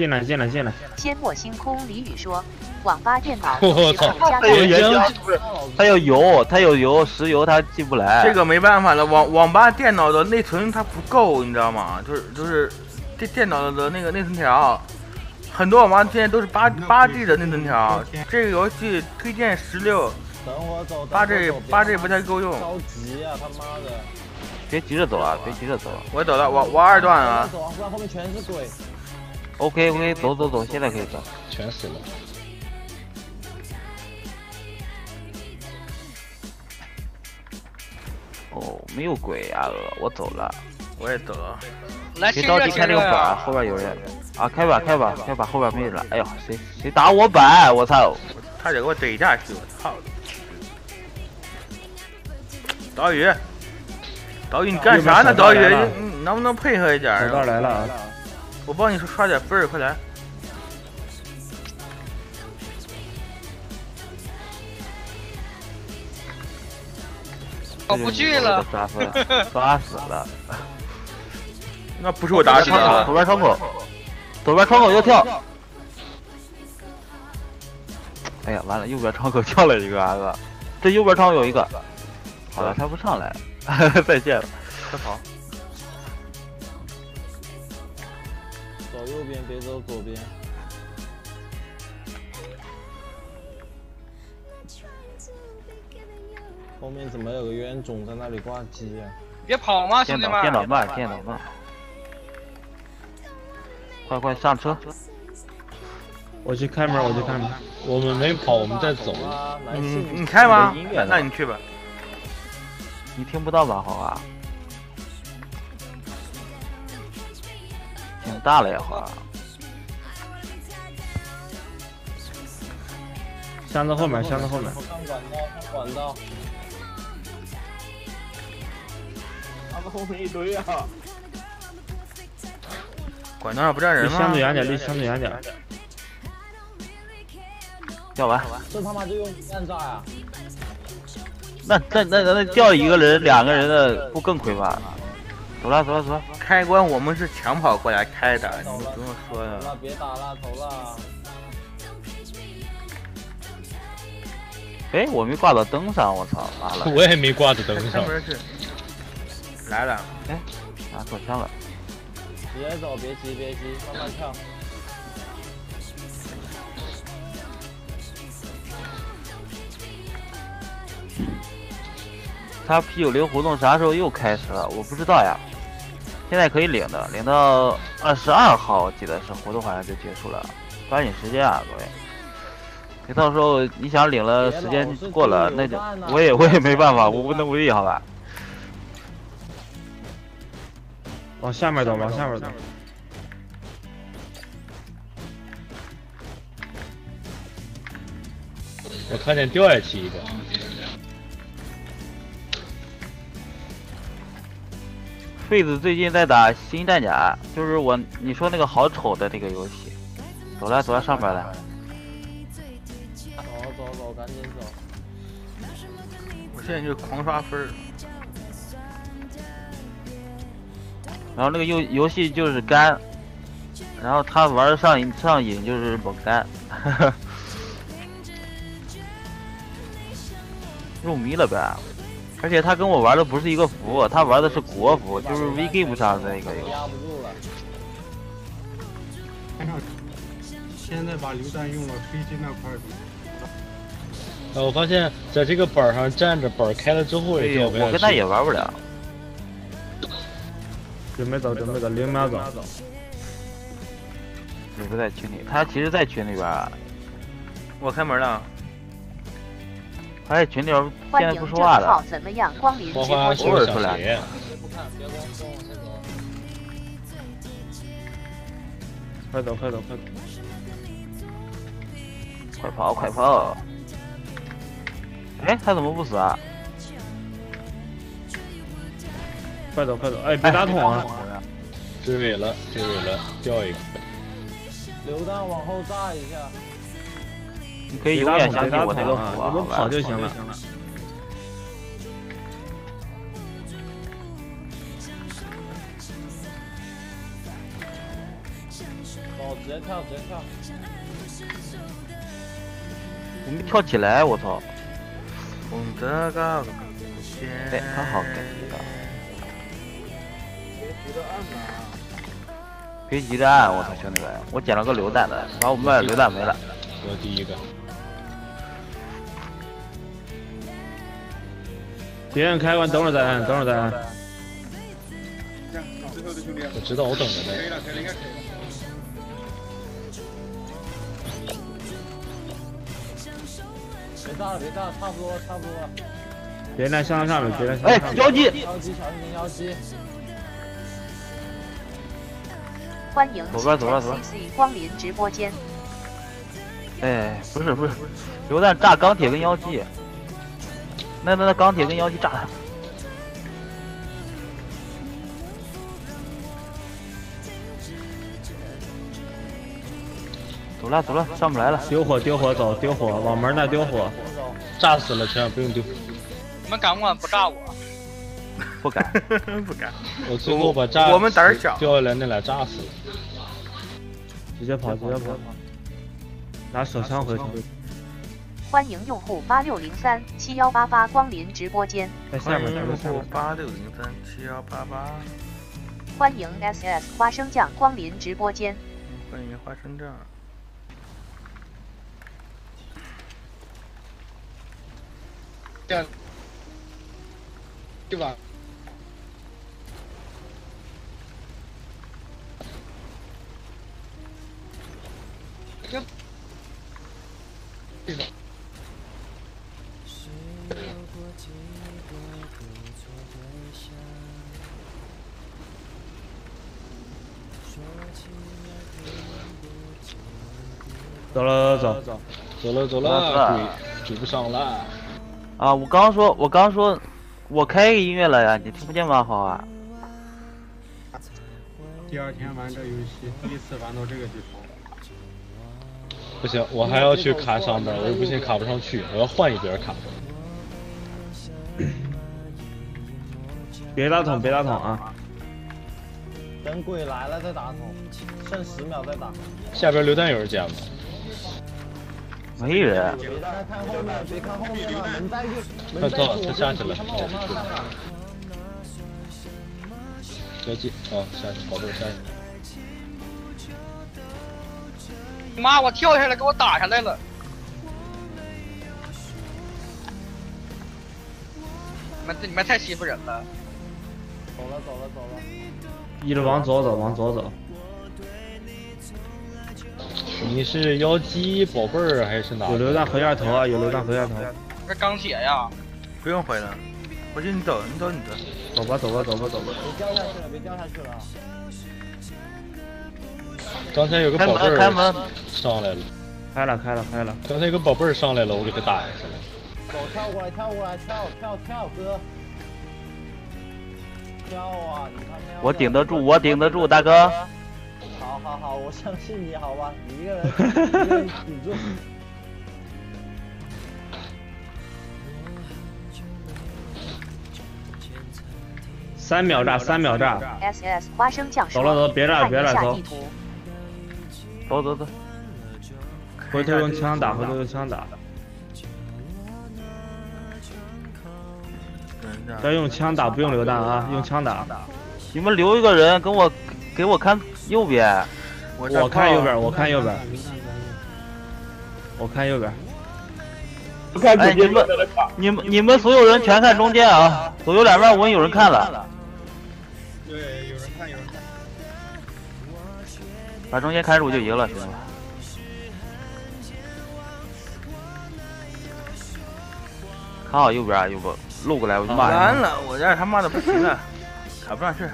进来进来进来，仙莫星空李宇说，网吧电脑 我操加他有原浆，他有油，他有油，石油他进不来。这个没办法了，网网吧电脑的内存它不够，你知道吗？就是就是这电脑的那个内存条，很多网吧现在都是八八 G 的内存条，这个游戏推荐十六，等我走。八 G 八 G 不太够用。着急啊！他妈的！别急着走啊，别急着走。我走了，我我二段啊，走啊！不然后面全是鬼。OK OK，走走走，现在可以走。全死了。哦，没有鬼啊，鹅，我走了。我也走了。来别着急开这个板儿，后边有人。啊，开吧开吧开吧，后边没人了。哎呦，谁谁打我板？我操！差点给我怼下去，我操！岛屿，岛屿你干啥呢？岛屿，能不能配合一点儿？来了啊！我帮你刷点分儿，快来！我不去了，抓死了，抓死了。那不是我打死左，边窗口，左边窗口又跳。哎呀，完了，右边窗口跳了一个阿哥！这右边窗口有一个。好了，他不上来，再见了。快跑！走右边，别走左边。后面怎么有个冤种在那里挂机啊？别跑嘛，兄电脑弟们！电脑慢，电脑慢。快快上车！我去开门，我去开门。我们没跑，我们在走。啊，你开吗那你去吧。你听不到吧，好吧？挺大了呀，好吧？箱子后面，箱子后面。上管道，上管道。他们后面一堆啊！管道上不站离人吗？箱子远点，离箱子远点。掉完。这他妈就用弹炸呀！那那那那那掉一个人、两个人的不更亏吗？走了走了走了。开关我们是抢跑过来开的，你们不用说走了。了，别打了，走了。哎，我没挂到灯上，我操，完了，我也没挂到灯上。开门去。来了，哎拿错枪了。别走，别急别急，慢慢跳。他 P 九零活动啥时候又开始了？我不知道呀。现在可以领的，领到二十二号，我记得是活动好像就结束了。抓紧时间啊，各位。你到时候你想领了，时间过了，那就 我也我也没办法，我无能为力，好吧？往下面走，往下面走。我看见掉下去一个，费子最近在打《新战甲》，就是我你说那个好丑的那个游戏。走了走了上边来，走走走，赶紧走。我现在就狂刷分儿。然后那个游游戏就是肝，然后他玩上瘾上瘾就是猛干，入迷了呗。而且他跟我玩的不是一个服，他玩的是国服，就是 VGame 上的那个游戏。压不住了。现在把榴弹用了飞机那块儿的。呃，我发现在这个板上站着，板开了之后也掉不下去。我跟他也玩不了。准备走，准备走，零秒走。也不在群里，他其实，在群里边。我开门了。他在群里边现在不说话了。怎么样？光临直播间。快走，快走，快走。快跑，快跑！哎，他怎么不死啊？快走，快走！哎，别打桶啊！追尾了，追尾了，掉一个。榴弹往后炸一下。你可以永远相信我那个服我们跑就行了。走，直接跳，直接跳。我没跳起来，我操！哎，他好，感觉到。别急着按，我操，兄弟们，我捡了个榴弹的，然后我们把榴弹没了。我第一个。别人开关，等会儿再按，等会儿再按。我知道，我等着呢。别炸了，别炸了，差不多，差不多。别来上上面，别来。哎，妖姬！妖姬，小心点，妖姬。欢迎走吧，走吧，走吧。光临直播间。哎，不是不是，榴弹炸钢铁跟妖姬。那那那钢铁跟妖姬炸他。走了走了，上不来了。丢火丢火，走丢火，往门那丢火。炸死了，千万不用丢。你们敢不敢不炸我？不敢，不敢。我最后把炸我们胆小，掉下来那俩炸死了。直接跑，直接跑。拿手枪回去。欢迎用户八六零三七幺八八光临直播间。欢迎，用户八六零三七幺八八。欢迎 SS 花生酱光临直播间。欢迎花生酱。对，对吧？这，这个。走了走走走了走了，追追不上了。啊！我刚说，我刚说，我开音乐了呀，你听不见吗？好啊。第二天玩这游戏，第一次玩到这个地方。不行，我还要去卡上边，我又不信卡不上去，我要换一边卡。别打桶，别打桶啊！等鬼来了再打桶，剩十秒再打。下边榴弹有人捡吗？没人。别看后面，别看后面了，门在右，快走，他下去了。他们往上上了。交接，哦，下去，宝贝下去。妈，我跳下来，给我打下来了。你们你们太欺负人了。走了走了走了。一直往左走，往左走。你是妖姬宝贝儿还是哪？有榴弹回下头啊，有榴弹回下头。这钢铁呀，不用回了，回去你走，你走你的。走吧，走吧，走吧，走吧。别掉下去了，别掉下去了。刚才有个宝贝儿门开门，上来了，开了，开了，开了。刚才有个宝贝儿上来了，我给他打下去了。走，跳过来，跳过来，跳跳跳，哥。我顶得住，我顶得住，大哥。好好好，我相信你，好吧？你一个人，一个人顶住。三秒炸，三秒炸。SS 花生酱说走了走了别炸别炸走走走，回头用枪打，回头用枪打。要用枪打，不用榴弹啊，用枪打。你们留一个人跟我给我看右边。我看右边，我看右边，我看右边。哎，你们你们你们所有人全看中间啊，左右两边我有人看了，对，有人看，有人看。把中间开住就赢了，行吧？看好右边啊，右边露过来我就骂人。完了，我这他妈的不行了，卡不上去。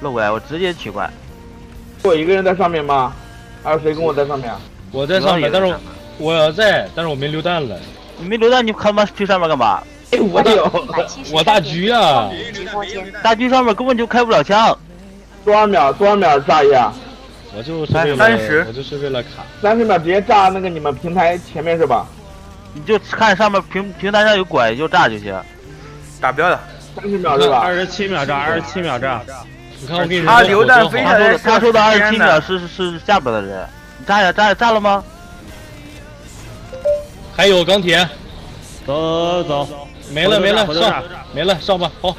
露过来我直接取关。我一个人在上面吗？还有谁跟我在上面啊？我在上面，但是我要在，但是我没榴弹了。你没榴弹，你他妈去上面干嘛？我有，我大狙啊！大狙上面根本就开不了枪。多少秒？多少秒炸一下？我就是为了三十我就是为了卡。三十秒直接炸那个你们平台前面是吧？你就看上面平平台上有拐就炸就行。打标的。三十秒对吧？二十七秒炸，二十七秒炸。你看我给你他榴弹飞他说的下来，他说的二十七秒是是是下边的人，你炸呀炸呀炸了吗？还有钢铁，走走走，没了没了，上没了上吧，好。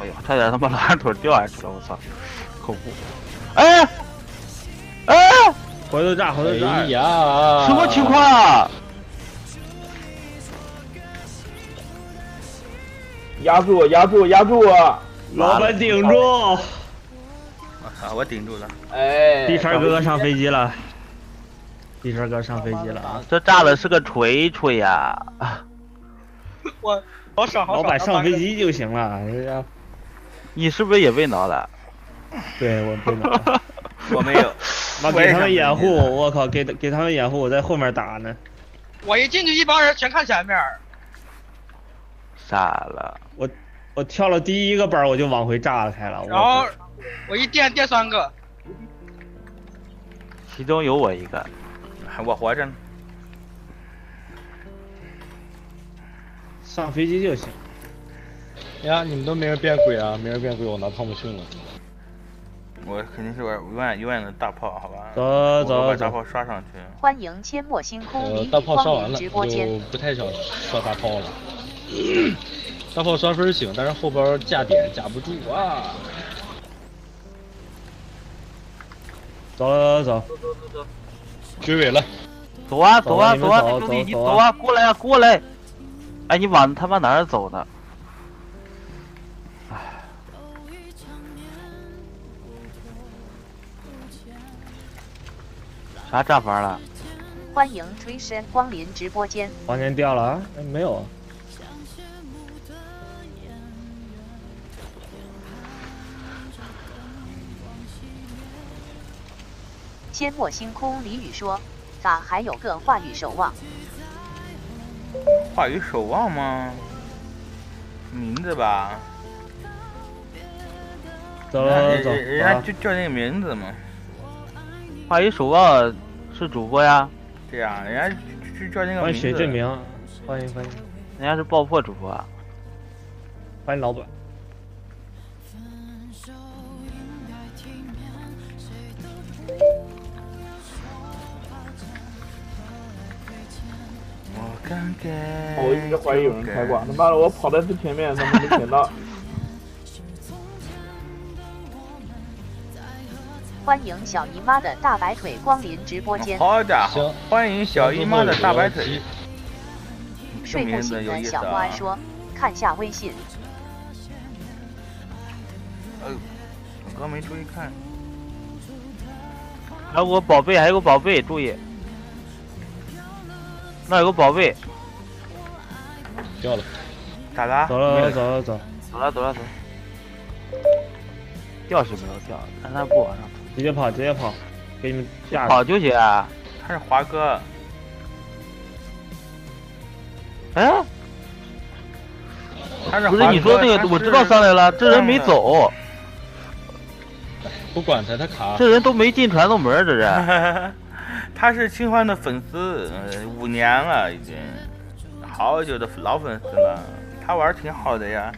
哎呦，差点他妈拉腿掉下去了，我操，恐怖！哎哎，回头炸，回头炸！哎呀，什么情况啊？压住，压住，压住！老板顶住！我操，我顶住了。哎，地山哥哥上飞机了，地山哥上飞机了啊！这炸的是个锤锤呀！我好爽，好爽！老板上飞机就行了，人家你是不是也被挠了？对我被挠，我没有，妈给他们掩护，我靠，给给他们掩护，我在后面打呢。我一进去，一帮人全看前面。傻了，我我跳了第一个板，我就往回炸开了。然后我一电电三个，其中有我一个，我活着呢。上飞机就行。呀，你们都没人变鬼啊？没人变鬼，我拿汤姆逊了。我肯定是玩永远永远的大炮，好吧？走走走把大炮刷上去。欢迎阡陌星空呃，迷大炮刷完了，直播间就。不太想刷大炮了。大炮刷分行，但是后边架点架不住啊。走走走走走走，追尾了。走啊走啊走啊，兄弟你走走啊，过来啊过来！哎，你往他妈哪儿走呢？啥炸房了？欢迎追身光临直播间。房间掉了啊？哎没有啊。阡陌星空李宇说：“咋还有个话语守望？话语守望吗？名字吧。走了走，了人家就叫那个名字嘛。话语守望是主播呀？对呀，人家就叫那个欢迎名字。水证明，欢迎欢迎人家是爆破主播啊。欢迎老板。我一直怀疑有人开挂，他妈的，我跑在最前面，他们没捡到。欢迎小姨妈的大白腿光临直播间。好家伙，欢迎小姨妈的大白腿。睡不醒的小花说：“看下微信。”呃，我刚没注意看。还有个宝贝，还有个宝贝，注意，那有个宝贝，掉了。咋啦？走了走了走，走了走了走了。掉是没有掉，但他不往上直接跑直接跑，给你们架跑就行啊。他是华哥，哎，他是不是你说那个，我知道上来了，这人没走，不管他，他卡。这人都没进传送门，这人。他是清欢的粉丝，呃五年了已经，好久的老粉丝了。他玩挺好的呀。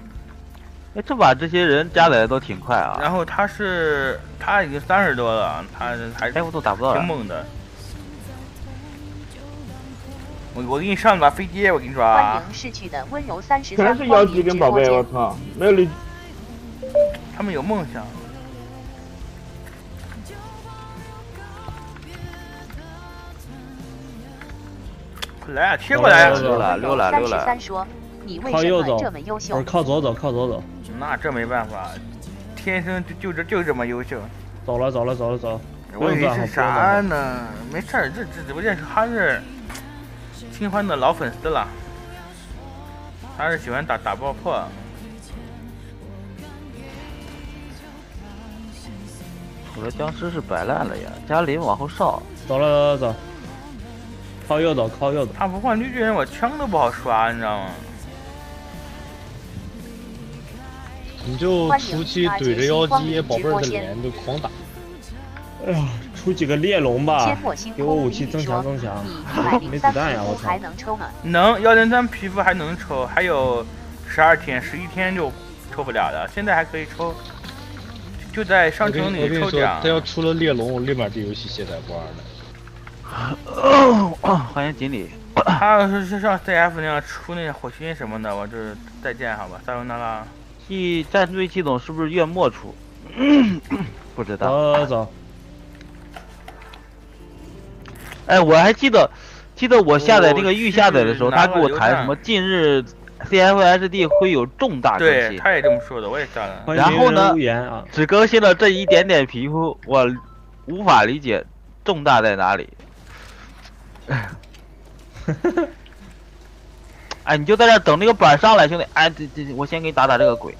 哎，这把这些人加载的都挺快啊。然后他是他已经三十多了，他还哎，我都打不到挺猛的。我我给你上把飞机，我跟你说啊。欢迎逝去的温柔三十三全是妖姬跟宝贝，我操，没有绿。他们有梦想。来啊，贴过来啊！溜了溜了溜了。三说，你为什靠右走，么这么优秀？不是靠左走，靠左走。那这没办法，天生就就这就这么优秀。走了走了走了走。我以为是啥呢？没事儿，这这直播间他是清欢的老粉丝了，他是喜欢打打爆破。我的僵尸是摆烂了呀！嘉林往后上，走了走了走。靠右走，靠右走。他不换绿巨人，我枪都不好刷，你知道吗？你就出去怼着妖姬，宝贝儿的脸就狂打。哎呀，出几个猎龙吧，给我武器增强增强。没子弹呀，我操！还能抽吗？能，幺零三皮肤还能抽，还有十二天、十一天就抽不了了。现在还可以抽，就在商城里抽奖。他要出了猎龙，我立马这游戏卸载不玩了。欢迎锦鲤。他要是像 CF 那样出那火星什么的，我就再见好吧。再见了。系战队系统是不是月末出？不知道。走走。哎，我还记得，记得我下载这个预下载的时候，他给我谈什么近日 CFHD 会有重大更新。对，他也这么说的，我也下了。然后呢，啊、只更新了这一点点皮肤，我无法理解重大在哪里。哎，你就在这等那个板上来，兄弟！哎，这这，我先给你打打这个鬼。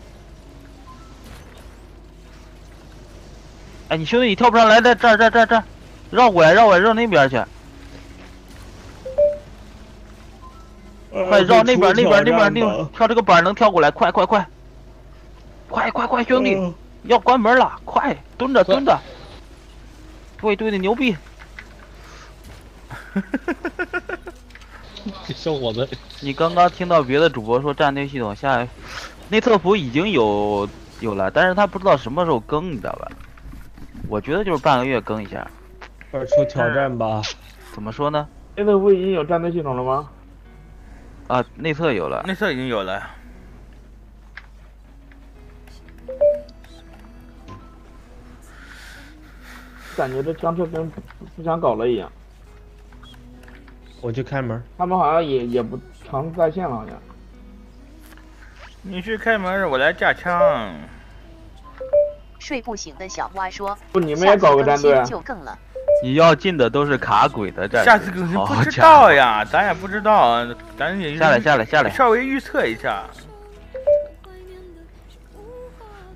哎，你兄弟，你跳不上来，在这儿这儿这儿这儿，绕过来，绕过来，绕那边去。快绕那边那边那边那边，跳这个板能跳过来，快快快！快快快，兄弟，要关门了，快蹲着蹲着。对对的，牛逼！小伙子，你刚刚听到别的主播说战队系统下内测服已经有有了，但是他不知道什么时候更，你知道吧？我觉得就是半个月更一下。快出挑战吧！怎么说呢？内测服已经有战队系统了吗？啊，内测有了。内测已经有了。感觉这枪车跟不想搞了一样。我去开门。他们好像也也不常在线了，好像。你去开门，我来架枪。睡不醒的小蛙说：“不，你们也搞个战队就更了。你要进的都是卡鬼的战队。下次更新不知道呀，咱也不知道，赶紧下来下来下来，稍微预测一下。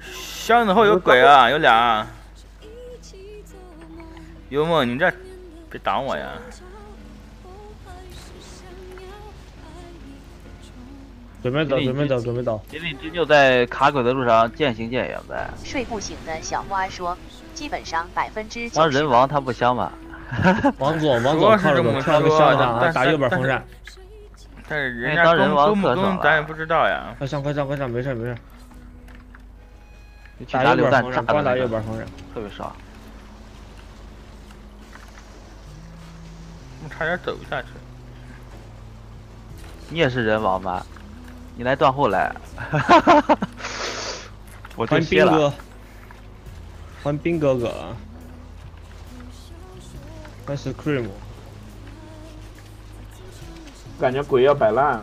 箱子后有鬼啊，有俩。幽默，你这别挡我呀！准备走，准备走，准备走。锦鲤君就在卡鬼的路上渐行渐远呗。睡不醒的小花说：“基本上百分之。”当人王他不香吗？往左，往左靠着走，跳个箱上，打右边风扇。但是人家更更不更，咱也不知道呀。快上，快上，快上，没事没事。打右边风扇，光打右边风扇，特别爽。我差点走下去。你也是人王吗？你来断后来。我欢迎兵哥，欢迎兵哥哥。欢迎 cream。感觉鬼要摆烂，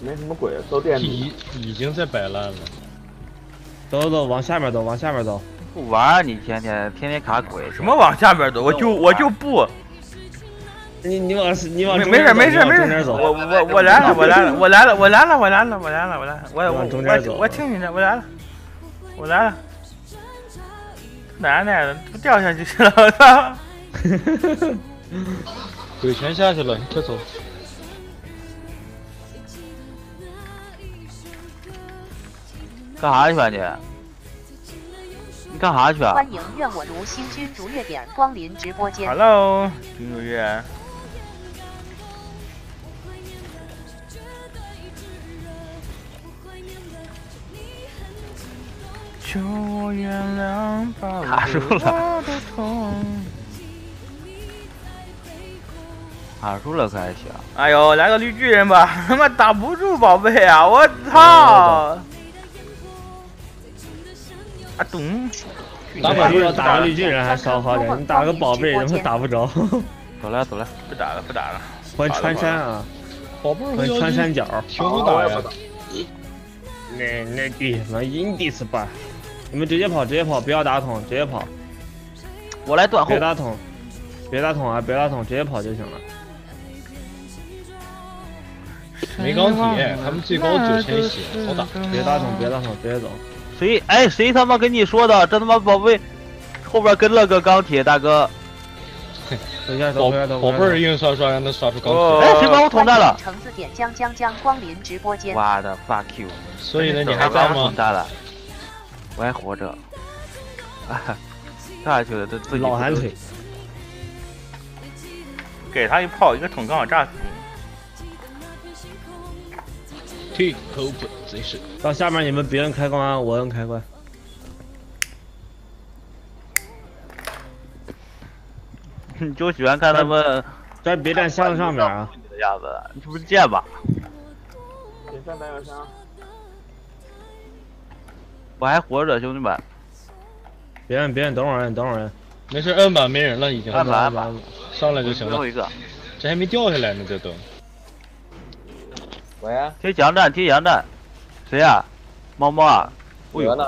没什么鬼，都电梯。已已经在摆烂了。走走走，往下面走，往下面走。不玩你天天天天卡鬼，什么往下面走？我就我就不。你你往你往没没事没事没事中间走，我我我来了我来了我来了我来了我来了我来了我来了我我往我中间走我我听你的我来了我来了。奶奶的不掉下去去了？我操！鬼全下去了，你快走。干啥去啊你？你干啥去啊？欢迎愿我如星君如月点光临直播间。Hello，君如月。求我原谅吧，卡住了我的痛。卡住了可还行。哎呦，来个绿巨人吧，他妈打不住宝贝啊！我操！啊咚！打宝贝要打个绿巨人还稍好点，你打个宝贝人家打不着。走了走了，不打了不打了。欢穿山啊！宝贝儿欢穿山脚。听不打呀。那那地方印第斯吧，你们直接跑直接跑，不要打桶，直接跑。我来断后别。打桶，别打桶啊！别打桶，直接跑就行了。没钢铁，他们最高九千血，好打。别打桶，别打桶，直接走。谁哎谁他妈跟你说的？这他妈宝贝后边跟了个钢铁大哥。回下宝头，回下头。宝贝儿硬刷刷让他刷出钢哦铁，哎谁把我捅大了？橙子点将将将光临直播间。我的 fuck you！所以呢，你还在吗捅？炸了，我还活着。啊，跳下去了，这自己老寒腿。给他一炮，一个桶刚好炸死你。Take hope 贼是。到下面你们别人开关，我摁开关。你就喜欢看他们在别站箱子上面啊！的样子，你这不是贱吧？点赞打小枪，我还活着，兄弟们。别摁，别摁，等会儿摁，等会儿摁。没事，摁吧，没人了已经。按吧按吧，上来就行了最后。一个，这还没掉下来呢，这都。喂，贴墙站，贴墙站。谁呀？猫猫啊？我呢？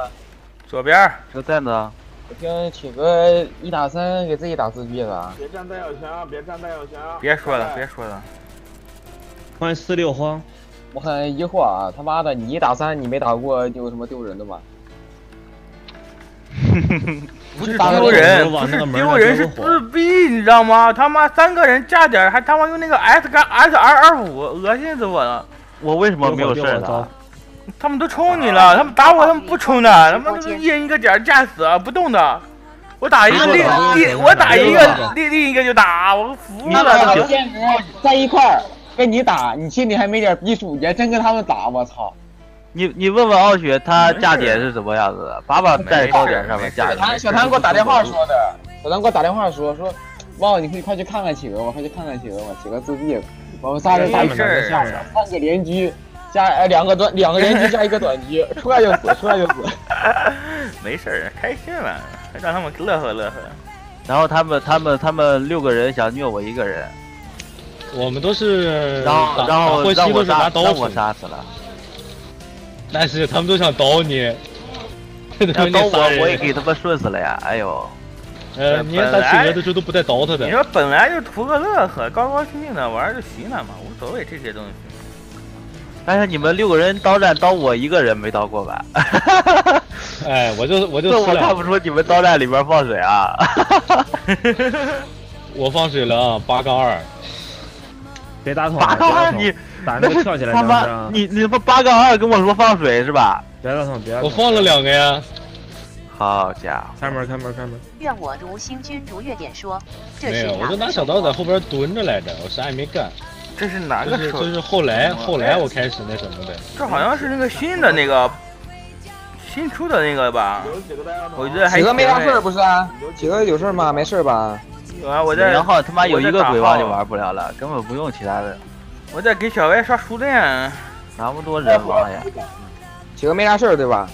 左边儿这在呢。我听铁哥一打三给自己打自闭了。别站带小强，别站带小强。别说了，别说了。欢迎四六荒，我很疑惑啊，他妈的，你一打三你没打过，你有什么丢人的吗？不是打个丢人，不是丢人，是自闭，你知道吗？他妈三个人加点儿，还他妈用那个 S 杠 S 二二五，恶心死我了。我为什么没有事？他们都冲你了，他们打我，他们不冲的，他妈一人一个点儿架死不动的。我打一个另另我打一个另另一个就打，我服了。在一块儿跟你打，你心里还没点逼数，你还真跟他们打，我操！你你问问傲雪，他架点是什么样子的？把把在高点上面架着。小谭小谭给我打电话说的，小谭给我打电话说说，哇，你可以快去看看企鹅吧，快去看看企鹅吧，企鹅自闭了。我们仨人打没事儿下三个连狙加呃两个短两个连狙加一个短狙，出来就死，出来就死。没事儿，开心了，让他们乐呵乐呵。然后他们他们他们六个人想虐我一个人，我们都是然后打然后让我杀拿刀捅让我，杀死了。但是他们都想刀你。要那刀我我也给他们顺死了呀！哎呦，呃，你打企鹅的时候都不带刀他的。你说本来就图个乐呵，高高兴兴的玩就行了嘛，无所谓这些东西。但是你们六个人刀战刀我一个人没刀过吧？哎，我就我就这我死了看不出你们刀战里边放水啊！我放水了啊，八杠二。别打桶，八杠二别你打那是桶打那个跳起来他那个妈你你他妈八杠二跟我说放水是吧？别打桶，别打桶。我放了两个呀。好家伙！开门开门开门！愿我如星君如月点说，这没有，是我就拿小刀在后边蹲着来着，我啥也没干。这是哪这个手？是这是后来后来我开始那什么的。这好像是那个新的那个新出的那个吧？有几个带小我觉得还企鹅没啥事儿不是啊？企鹅有事儿吗？没事儿吧？有啊，我在然后他妈有一个鬼王就玩不了了，根本不用其他的，我在给小歪刷熟练，那么多人王呀，企鹅没啥事儿对吧？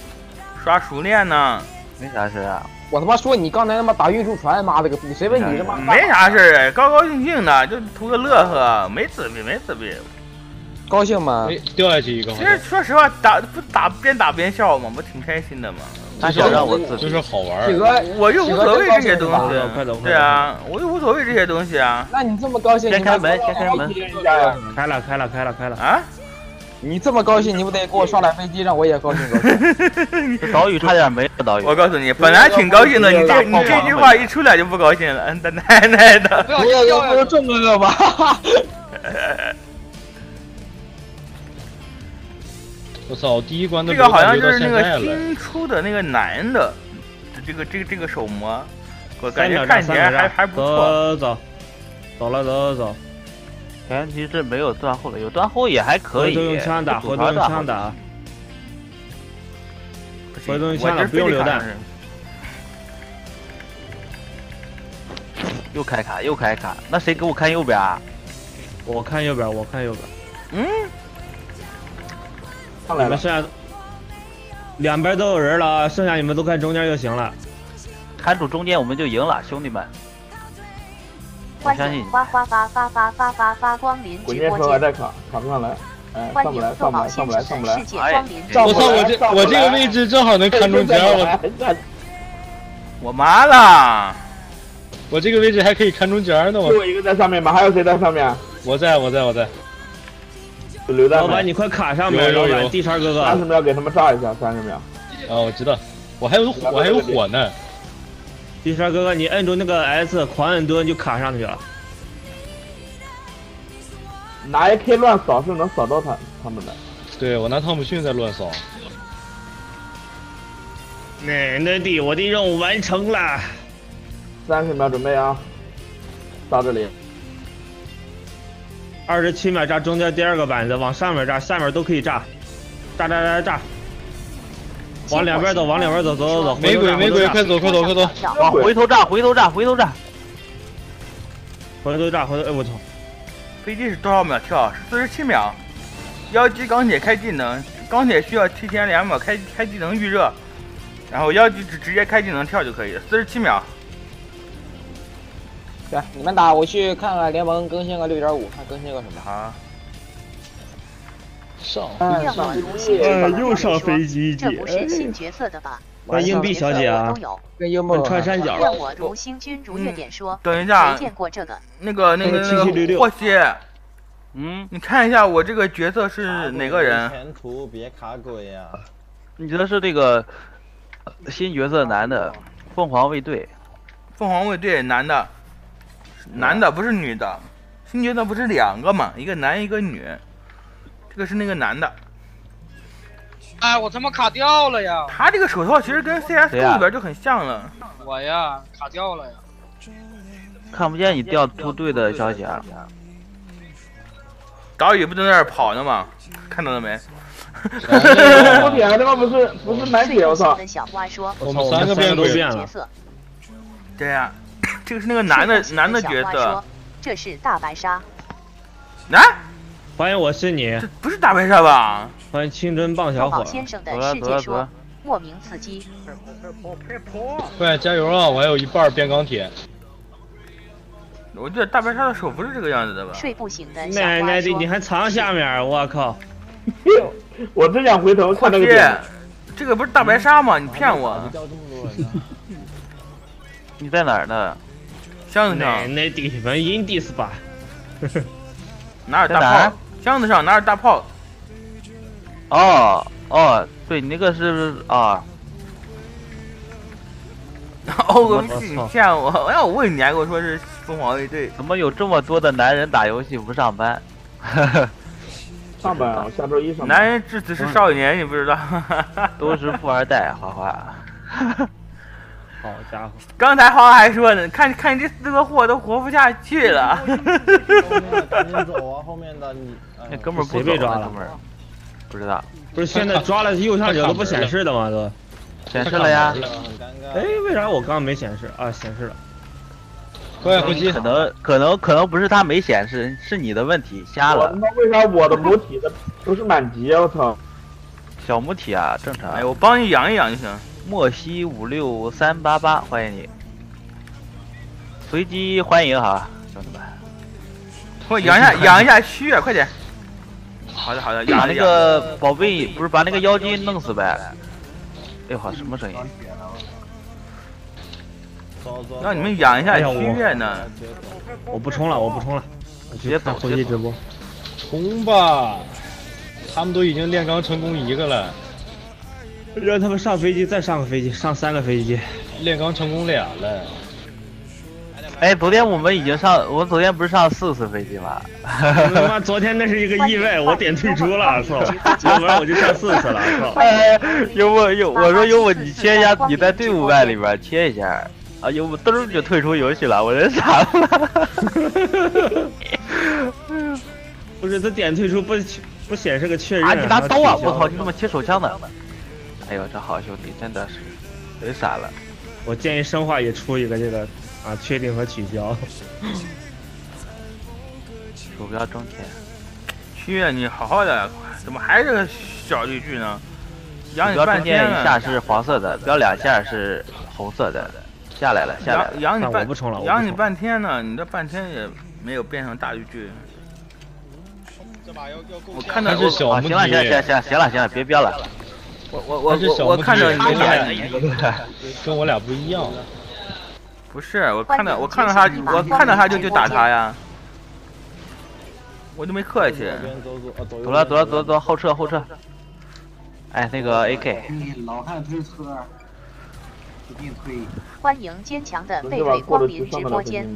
刷熟练呢，没啥事啊。我他妈说你刚才他妈打运输船，妈了个逼！谁问你他妈？没啥事儿，高高兴兴的，就图个乐呵，没自闭，没自闭。高兴吗？哎，掉下去一个。其实说实话，打不打边打边笑嘛，不挺开心的吗？他想让我自就是好玩儿。企鹅，我又无所谓这些东西，快走快走对啊，我又无所谓这些东西啊那你这么高兴，先开门先开门？开了开了开了开了。啊！你这么高兴，你不得给我刷辆飞机，让我也高兴高兴？这岛屿差点没了，岛屿我。告诉你，本来挺高兴的，你这你这句话一出来就不高兴了，他奶奶的！不要不要不是郑哥哥吧？我操，第一关的这个好像就是那个。新出的那个男的，这个这个这个手模，我感觉看起来还三秒战，还不错。走走，走了走走走。前提是没有断后了，有断后也还可以。回头用枪打，不回头用枪打。不行回头用我枪打这不用榴弹又开卡又开卡，那谁给我看右边啊？我看右边，我看右边。嗯，上来了，剩下两边都有人了啊，剩下你们都看中间就行了。看住中间我们就赢了，兄弟们。我欢相信迎花花发发发发发发光临直播间，车还在卡，卡不上来，哎，上不来，上不来，上不来，上不来我操，我这上不来我这个位置正好能看中间，我我我妈啦！我这个位置还可以看中间呢，我就我一个在上面吗？还有谁在上面？我在我在我在，有榴弹老板，？你快卡上面，老板，地叉哥哥，三十秒给他们炸一下，三十秒。啊，我知道，我还有我还有火呢，地叉哥哥，你摁住那个 S，狂摁蹲就卡上去了。拿 AK 乱扫是能扫到他他们的。对我拿汤姆逊在乱扫，奶奶的，我的任务完成了。三十秒准备啊，到这里。二十七秒炸中间第二个板子，往上面炸，下面都可以炸，炸炸炸炸，往两边走，往两边走，走走走，玫瑰玫瑰，快走快走快走，往回头炸，回头炸，回头炸。回头炸，回头，哎我操！飞机是多少秒跳？四十七秒。妖姬钢铁开技能，钢铁需要提前两秒开开技能预热，然后妖姬直直接开技能跳就可以了。四十七秒。对，你们打，我去看看联盟更新个六点五，看更新个什么。好，上愿望如新之哎又上飞机这不是新角色的吧？欢迎硬币小姐啊。跟幽默穿山甲，愿我如星君如月点说，等一下没，见过这个。那个那个那7766个霍希，嗯，你看一下我这个角色是哪个人？前途别卡鬼呀、你觉得是这个呃新角色男的凤凰卫队？凤凰卫队男的，男的不是女的。新角色不是两个嘛？一个男一个女，这个是那个男的。哎，我他妈卡掉了呀！他这个手套其实跟 CSGO 里边就很像了。我呀，卡掉了呀！看不见你掉出队的消息啊！导宇不在那儿跑呢吗？看到了没？高铁他妈不是不是买点，我操！我们三个变鬼，都变了。对呀、这个是那个男的男的角色。这是大白鲨。啊，欢迎我是你，这不是大白鲨吧？欢迎青春棒小伙。先生的世界说莫名刺激。快加油啊！我还有一半变钢铁，我记得大白鲨的手不是这个样子的吧？睡不醒的小花奶奶的，你，还藏下面，我靠！我真想回头霍看那个点。，这个不是大白鲨吗？你骗我！你在哪儿呢？箱子奶上奶的，文音 diss 吧。哪有大炮，箱子上哪有大炮。哦哦，对你那个是啊，哦，我我操你骗我！要我问你还跟我说是凤凰卫队，怎么有这么多的男人打游戏不上班？上班啊，下周一上班。男人至此是少年，你不知道？都是富二代，花花。好家伙，刚才花花还说呢，看看这四个货都活不下去了。赶紧走啊！后面的你，哎那哥们儿谁被抓了哥们儿不知道，不是现在抓了右上角都不显示的吗？都。显示了呀。很尴尬。哎，为啥我刚刚没显示啊？显示了。快回击可！能可能可能不是他没显示，是你的问题，瞎了。我他妈为啥我的母体的都是满级啊？我操！小母体啊，正常。哎，我帮你养一养就行。莫西五六三八八，欢迎你。随机欢迎哈，兄弟们。我养一下养一下虚啊，快点。好的好的，把那。个宝贝不是把那个妖精弄死呗？哎呦，什么声音？让你们养一下哎呀我虚月呢。我不冲了，我不冲了，我直接看走直接走回击直播。冲吧！他们都已经炼钢成功一个了，让他们上飞机，再上个飞机，上三个飞机。炼钢成功俩了。哎，昨天我们已经上，我昨天不是上四次飞机吗？他妈，昨天那是一个意外，我点退出了，操！要不然我就上四次了，操！哎，幽默幽，我说有我，你切一下，你在队伍外里边切一下，啊，幽默噔就退出游戏了，我人傻了。不是他点退出不不显示个确认？啊，你拿刀啊！我操，你怎么切手枪的？哎呦，这好兄弟真的是，人傻了。我建议生化也出一个这个啊，确定和取消。鼠标中天，七月你好好的，怎么还是个小绿巨呢？养你半天一下是黄色的，标两下是红色的，下来了下来了。养养你半不冲了养你半天呢，你这半天也没有变成大绿巨。这把要要够呛。我看到他是小啊，母行了行了行了行了行了行了，别标了。我我我我我看着你的他脸，跟我俩不一样。不是我看到我看到他，我看到他就就打他呀，我就没客气。走了走了走了走了，后撤后撤。哎，那个 AK，老汉推车，使劲推。欢迎坚强的贝这把贝光临直播间？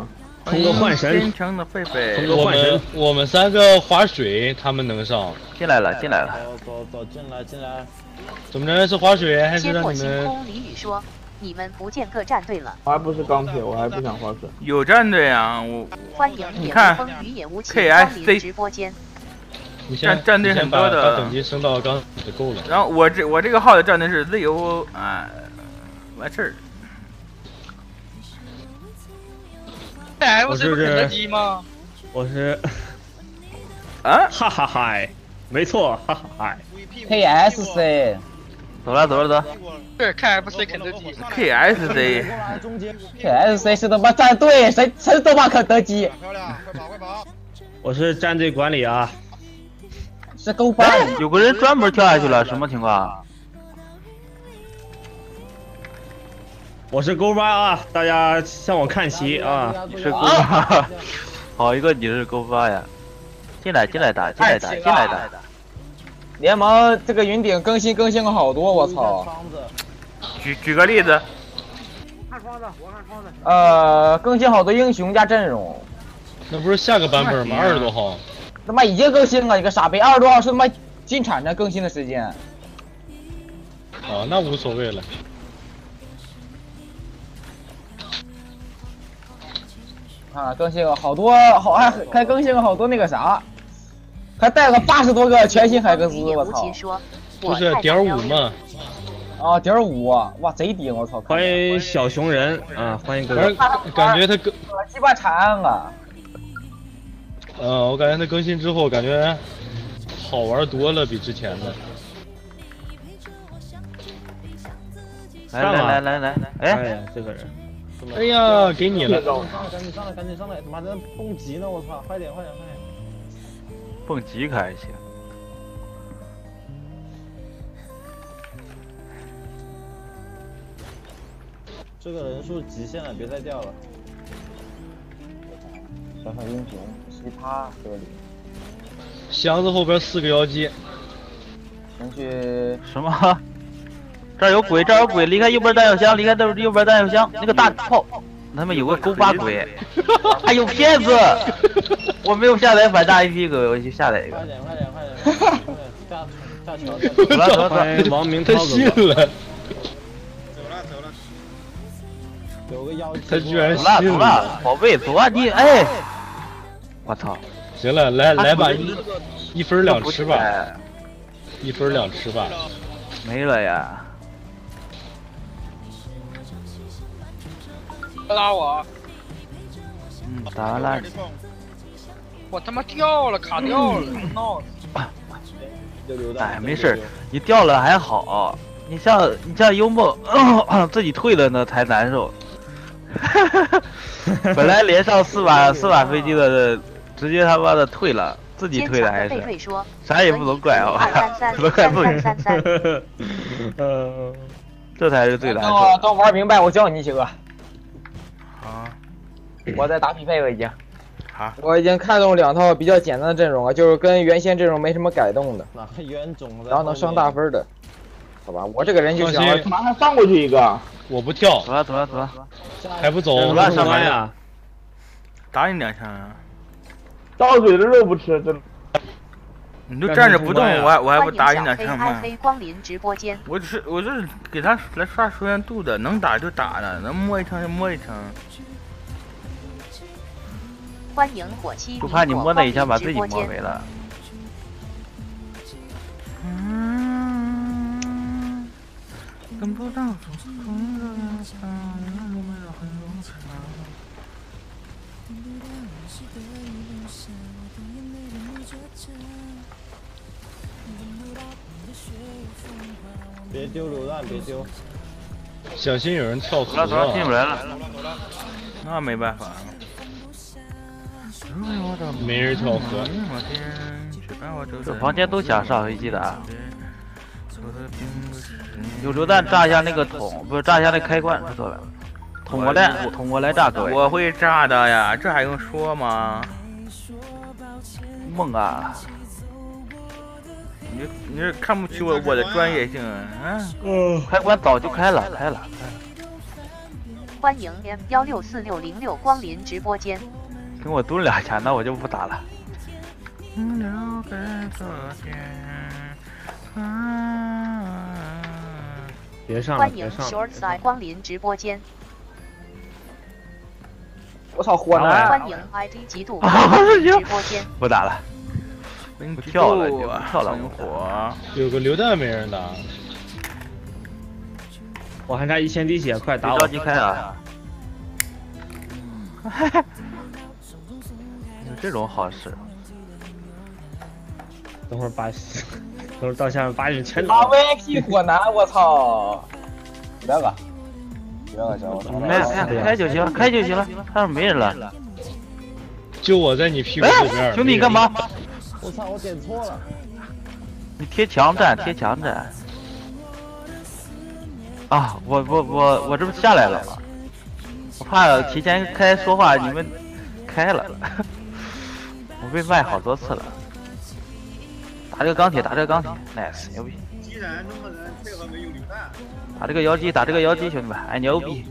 通个幻神坚，强的狒狒，我们我们三个划水，他们能上。进来了进来了。走走走，进来进来。怎么着？是划水还是让你们？星空俚语说：“你们不见各战队了。我还不是钢铁，我还不想划水。有战队啊，我”欢迎野无你看风雨也无光临直播间。你先战战队很多的等级升到钢就够了。然后我这我这个号的战队是 ZO 啊，完事儿。哎，我这不是肯德基吗？我是啊，哈哈嗨，没错，哈哈嗨。KSC 走了走了走。对，KFC 肯德基。KSC 过来中间。KSC 是他妈战队，谁谁都骂肯德基，漂亮，快跑快跑！我是战队管理啊，是勾八。有个人专门跳下去了，什么情况？我是勾八啊，大家向我看齐啊。你是勾八，好一个你是勾八呀！进来进来打进来打进来打。联盟这个云顶更新更新了好多，我操！举举个例子，看窗子，我看窗子。呃，更新好多英雄加阵容，那不是下个版本吗？二十多号。他妈已经更新了，你个傻逼！二十多号是他妈进产的更新的时间。啊，那无所谓了。啊，更新了好多，好还还更新了好多那个啥，还带了八十多个全新海克斯，我操！不是点五吗？啊，点五，哇，贼顶，我操！欢迎小熊人啊，欢迎各位。感觉他更，鸡巴馋了。呃，我感觉他更新之后，感觉好玩多了，比之前的。来来来来来，哎哎呀，这个人。哎呀，给你了！赶紧上来，赶紧上来！赶紧上来妈的，蹦极呢！我操！快点，快点，快点！蹦极可还行。这个人数极限了，别再掉了。小小英雄，奇葩这里。箱子后边四个妖姬。先去什么？这儿有鬼，这儿有鬼！离开右边弹药箱，离开右右边弹药箱。那个大炮，他们有个勾八鬼，还有 骗子！我没有下载反大 AP 哥，我去下载一个。快点，快点，快点！快点下下桥，下桥！走了走了王明涛他哥信了，走了走了。有个妖姬。他居然走了信走了，宝贝，走啊你！哎，我操！行了，来来吧，一一分两吃吧，哎一分两吃吧。没了呀！拉我！嗯，打完了。我他妈掉了，卡掉了，闹死！哎，没事儿，你掉了还好。你像你像幽默、自己退了呢才难受。本来连上四把 四把飞机的，直接他妈的退了，自己退的还是啥也不能怪啊，二三三 都怪自己。这才是最难受。等我等我玩明白，我教你几个。好，我在打匹配了已经。好，我已经看中两套比较简单的阵容了，就是跟原先阵容没什么改动的，哪个冤种的？然后能上大分的。好吧，我这个人就想放心马上上过去一个，我不跳，走了走了走了，还不走，乱上班呀！打你两枪啊！到嘴的肉不吃，真的。你就站着不动，我还我还不打你两欢迎枪吗？小黑光临直播间。我只是我就是给他来刷熟练度的，能打就打了，能摸一枪就摸一枪。欢迎火漆不怕你摸那一下把自己摸没了。嗯，等不到别丢榴弹，别丢。小心有人跳河走了走了，进不来了。那没办法。没人跳河。这房间都想上飞机的啊！有榴弹炸一下那个桶，不是炸一下那开关，知道了。捅过来，捅过来炸各位。我会炸的呀，这还用说吗？梦啊！你你是看不起我我的专业性啊？嗯，开关早就开了，开了。开了欢迎 M 幺六四六零六光临直播间。跟我蹲两下，那我就不打了。别上了，欢迎别上 Short Side 光临直播间。我操，火男！欢迎 ID 极度 直播间。不打了，不跳了就跳了，火。有个榴弹没人打。我还差一千滴血，快打我！别着急开啊！有这种好事。等会儿把，等会儿到下面把你们全打打。VIP 火男，我操！别个，别个小我开开开就行了，开就行了，上面没人了。就我在你屁股后边。兄弟，你干嘛？我操，我点错了。你贴墙站，贴墙站。啊，我我我我这不下来了吗？我怕提前开说话，你们开了，我被卖好多次了。打这个钢铁，打这个钢铁，nice，牛逼！既然那么人配合没有榴弹，打这个妖姬，打这个妖姬，兄弟们，哎牛逼！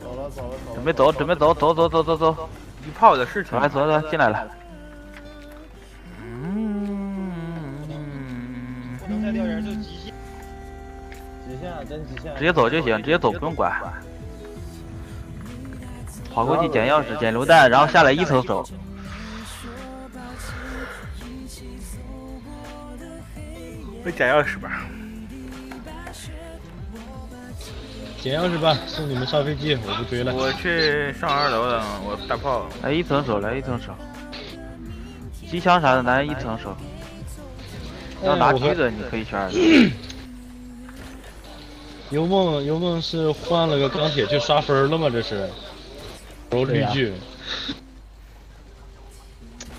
走了走了走了。准备走，准备走，走走走走走。一炮的事情。走来走来，进来了。不能再撂人，就极限。极限，真极限。直接走就行，直接走不用管。跑过去捡钥匙，捡榴弹，然后下来一层走。会捡钥匙吧？捡钥匙吧，送你们上飞机，我不追了。我去上二楼了，我大炮。来一层手，来一层手。机枪啥的，来一层手。要拿狙的你可以选二楼。游梦，游梦是换了个钢铁去刷分了吗？这是，揉绿巨。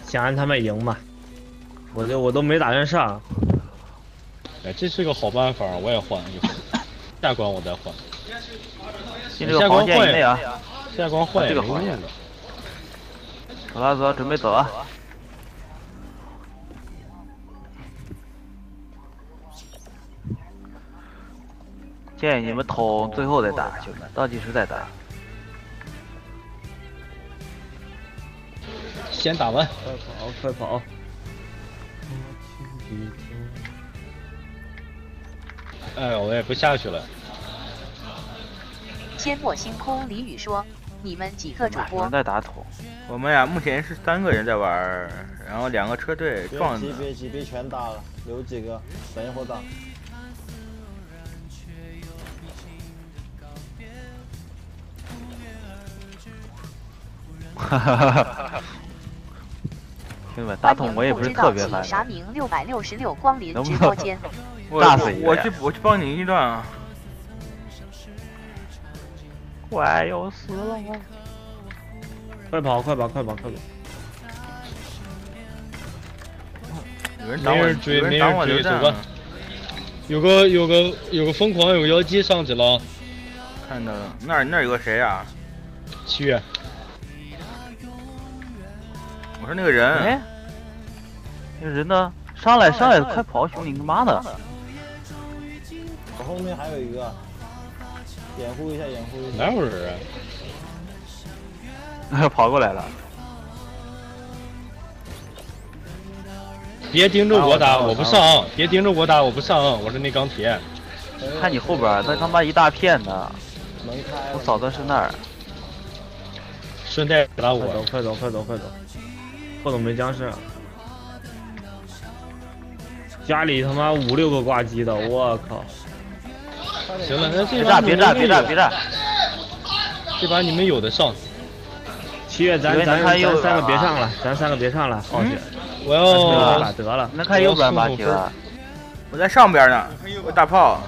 想让他们赢嘛，我就我都没打算上。哎，这是个好办法，我也换一会儿，下关我再换。进这个黄线以内啊！下关换这个黄线。走了走，准备走啊！建议你们捅最后再打，兄弟们，倒计时再打。先打完，快跑快跑！哎，我也不下去了。仙墨星空李宇说：“你们几个主播？”在打桶。我们呀，目前是三个人在玩，然后两个车队撞别急别急，别全打了，留几个，等一会儿打。哈哈哈哈！兄弟们，打桶我也不是特别烦。啥名六百六十六光临直播间。炸死一个我去，我去帮你一段啊！快要死了！快跑快跑快跑快跑！有人追，有没人追，走吧。有个有个有个疯狂有个妖姬上去了，看到了，那那有个谁啊？七月，我说那个人，哎，那个人呢？上来上来，快跑，兄弟，你妈的！我后面还有一个，掩护一下，掩护一下。哪有人啊？跑过来了。别盯着我打，我不上。别盯着我打，我不上。我是那钢铁。看你后边，那他妈一大片呢。门开。我扫的是那儿。顺带打我。快走，快走，快走！后头没僵尸。家里他妈五六个挂机的，我靠！行了，那这别炸，别炸，别炸，别炸！这把你们有的上。七月，咱咱咱三个别上了，咱三个别上了，放血。我要得了，能看右边吗？铁哥，我在上边呢，我大炮。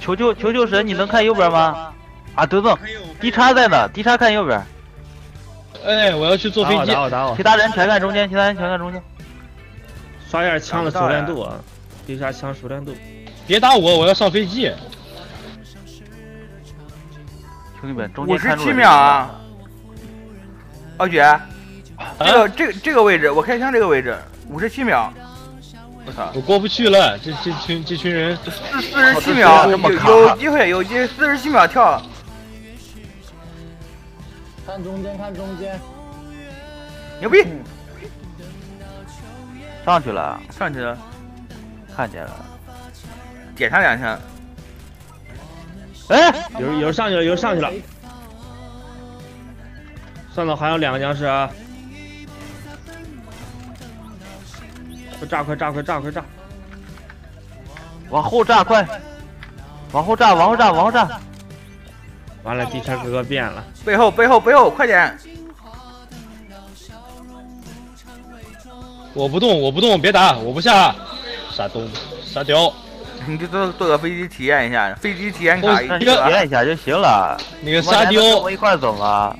求求求求神，你能看右边吗？啊，等等，D 叉在呢，D 叉看右边。哎，我要去坐飞机。打我打我！其他人全在中间，其他人全在中间。刷一下枪的熟练度啊一下枪熟练度。别打我，我要上飞机。兄弟们，中间五十七秒啊！傲雪，这个这个这个位置，我开枪这个位置，五十七秒。我操！我过不去了，这这群这群人。四四十七秒，有有机会，有机四十七秒跳。看中间，看中间。牛逼！上去了，上去了，看见了，点他两下。哎，有人有人上去了，有人上去了。算了还有两个僵尸啊！快炸！快炸！快炸！快炸！往后炸！快！往后炸！往后炸！往后炸！完了，地车哥哥变了。背后！背后！背后！快点！我不动！我不动！别打！我不下！傻东！傻屌！你就坐坐个飞机体验一下，飞机体验卡，体验一下就行了。那个沙雕，跟我一块走吗？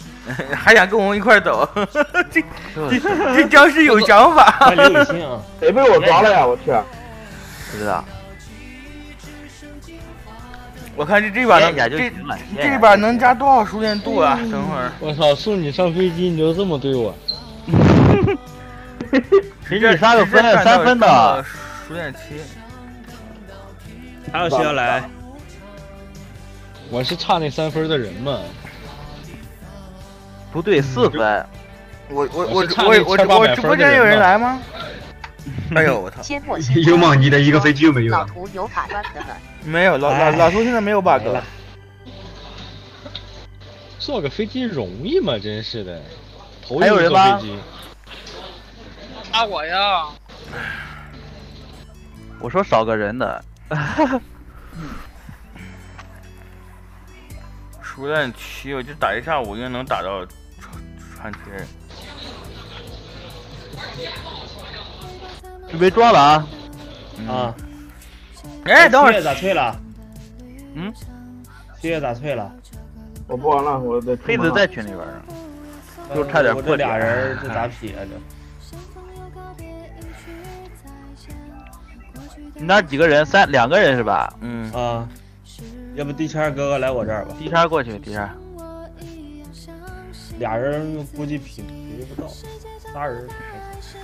还想跟我们一块走？这这 这僵尸有想法。谁被我抓了呀？我去！不知道。我看这这把能这这把能加多少熟练度啊？等会儿。我操！送你上飞机，你就这么对我？给你杀个分三分的熟练期。还有谁要来？我是差那三分的人嘛。不对，四分。我我我我我我直播间有人来吗？哎呦 我操！有吗？你的一个飞机又没有？老图有卡了。没有，老老老图现在没有 bug 了。坐个飞机容易吗？真是的。还有人吗？打我呀！我说少个人的。熟练期，我就打一下午，应该能打到传奇。准备抓了啊！啊！哎，等会儿。咋退了？嗯？七月咋退了？我不玩了，我在。黑子在群里边儿，就差点破俩人，这 咋撇啊？这。你那几个人？三两个人是吧？嗯啊，要不地谦哥哥来我这儿吧？地谦过去，地谦。俩人估计劈劈不到，仨人。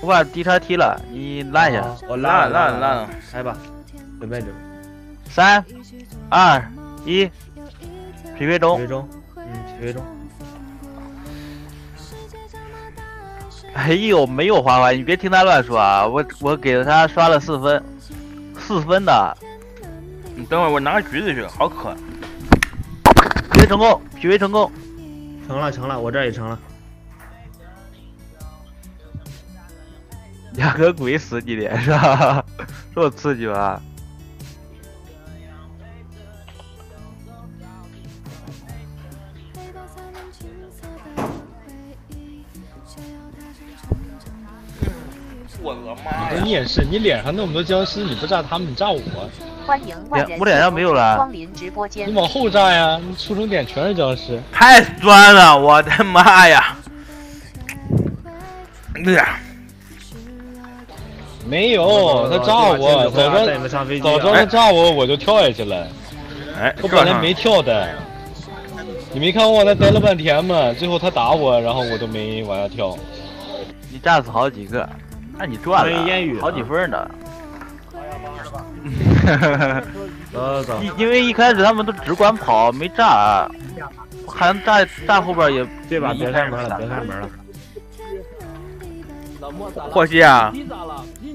我把地叉踢了，你拉一下。我拉了，拉了，拉了。来吧，准备准备。三、二、一，匹配中。匹配中，嗯，匹配中。哎呦，没有花花，你别听他乱说啊！我我给了他刷了四分。四分的，你等会儿我拿个橘子去，好渴。匹配成功，匹配成功，成了成了，我这也成了。两个鬼死你脸上，这么刺激吗？我的妈呀！你也是，你脸上那么多僵尸，你不炸他们，你炸我。欢迎万人我脸上没有了。光临直播间。你往后炸呀！你出生点全是僵尸。太酸了，我的妈呀！哎呀！没有，他炸我，早知早知道他炸我，我就跳下去了。哎，我本来没跳的，你没看我往那待了半天吗？最后他打我，然后我都没往下跳。你炸死好几个，那你赚了，好几分呢。走走，因因为一开始他们都只管跑，没炸，好像炸炸后边也对吧？没别开门了，别开门了。霍希啊，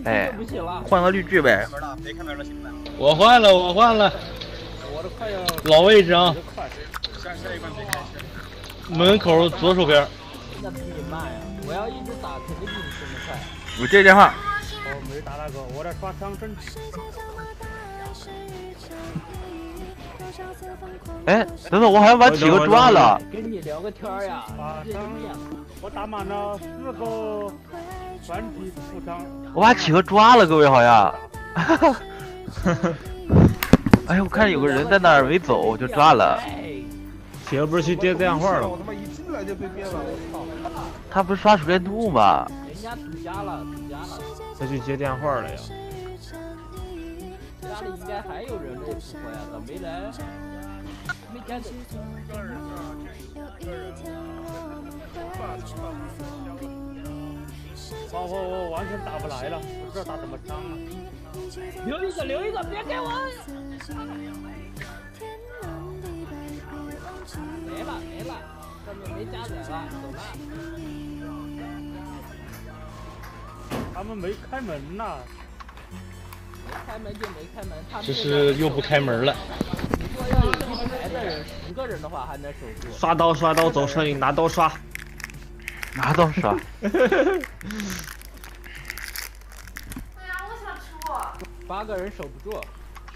哎，换个绿巨呗。我换了，我换了，老位置啊，门口左手边。那比你慢呀！我要一直打，肯定比你升得快。我接电话。我没打那个，我在刷长生。哎，等等，我好像把企鹅抓了。跟你聊个天儿呀。啊，我打满了四个专题副章。我把企鹅抓了，各位好像。哎呀，我看有个人在那儿没走，我就抓了。企鹅不是去接电话了吗？我他妈一进来就被灭了，我操！他不是刷手电筒吗？人家赌家了，赌家了。他去接电话了呀。家里应该还有人类复活呀，咋没来？没开的。包括我完全打不来了，不知道打怎么张了。留一个，留一个，别给我！没了没了，上面没加载了，走了。他们没开门呐。没开门就没开门，他们这是又不开门了。如果要有一排的人，十个人的话还能守住。刷刀刷刀走摄影，拿刀刷，拿刀刷。八个人守不住，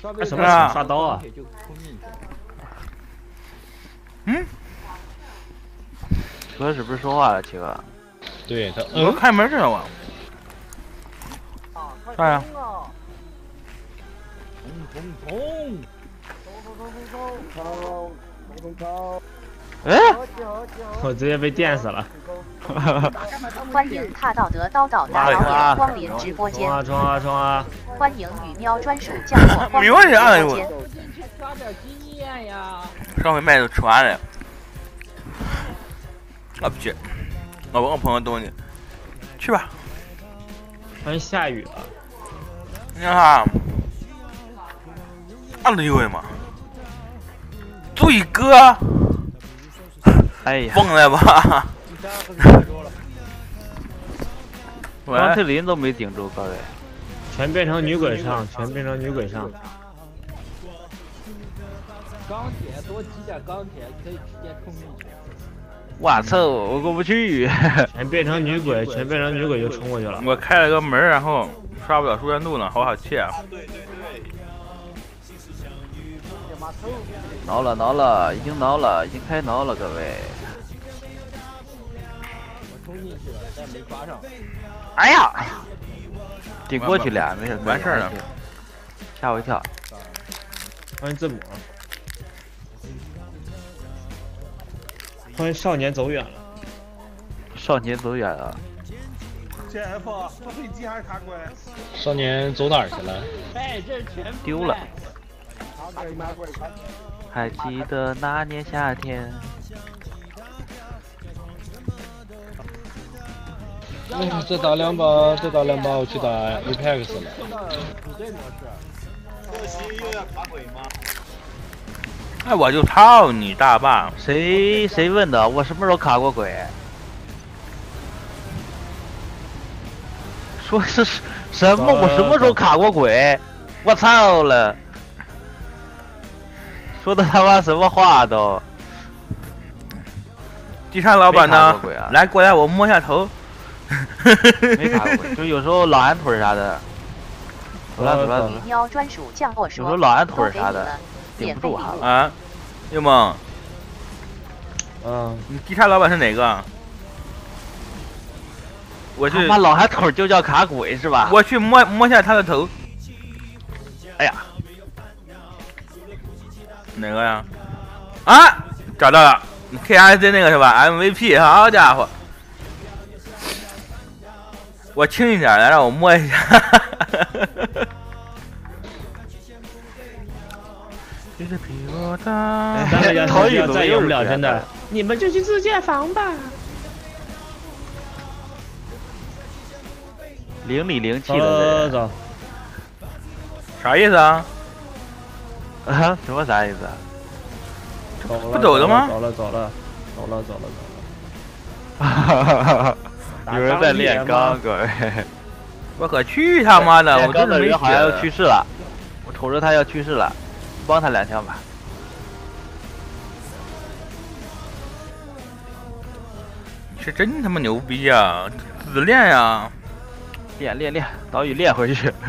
稍微干什么呀刷刀啊。嗯，企鹅是不是说话了？企鹅，对他，我开门去了我。啥呀？冲冲冲！哎，我直接被电死了。欢迎踏道德刀岛大老远光临直播间冲，啊冲啊冲啊！欢迎雨喵专属降落光临没问题啊直播间。抓点经验呀！上回麦都吃完了。我不去，我问我朋友东西，去吧。欢迎下雨了。你看哈，啊了呦的妈！嘴哥，哎呀，蹦了吧？王翠林都没顶住，各位。全变成女鬼上，全变成女鬼上。钢铁多挤点钢铁，可以直接冲进去。我操，我过不去。全变成女鬼，全变成女鬼就冲过去了。我开了个门，然后刷不了熟练度呢，好好气啊！挠了挠了，已经挠了，已经开挠了，各位。但没抓上。哎呀，顶过去俩，没事，完事儿了。吓我一跳。欢迎字母。欢迎少年走远了。少年走远了。JF，坐飞机还是卡鬼？少年走哪儿去了？哎，这全丢了。还记得那年夏天。哎，再打两把，再打两把，我去打 Apex 了。组队模式。可惜又要卡鬼吗？哎，我就操你大爸！谁谁问的？我什么时候卡过鬼？说是什么？我什么时候卡过鬼？我操了！说的他妈什么话都？地产老板呢？啊、来过来，我摸下头。没卡过鬼，就有时候老安腿啥的。走了走了走了。喵专属降落说。有时候老安腿啥的，顶不住哈。啊，幽梦。嗯。你地摊老板是哪个？我去。他妈老安腿就叫卡鬼是吧？我去摸摸下他的头。哎呀。哪个呀？啊，找到了，K I Z 那个是吧？MVP，好家伙！我轻一点来，让我摸一下。咱们要是要再赢不了，真的，你们就去自建房吧。零里零气走的走走，啥意思啊？啊？什么啥意思啊？走了不走了吗走了走了走了走了走了。哈哈哈！有人在炼钢，各位。我可去他妈的！我真是没人好像要去世了，我瞅着他要去世了，帮他两枪吧。你是真他妈牛逼呀！自恋呀！练练练，岛屿练回去。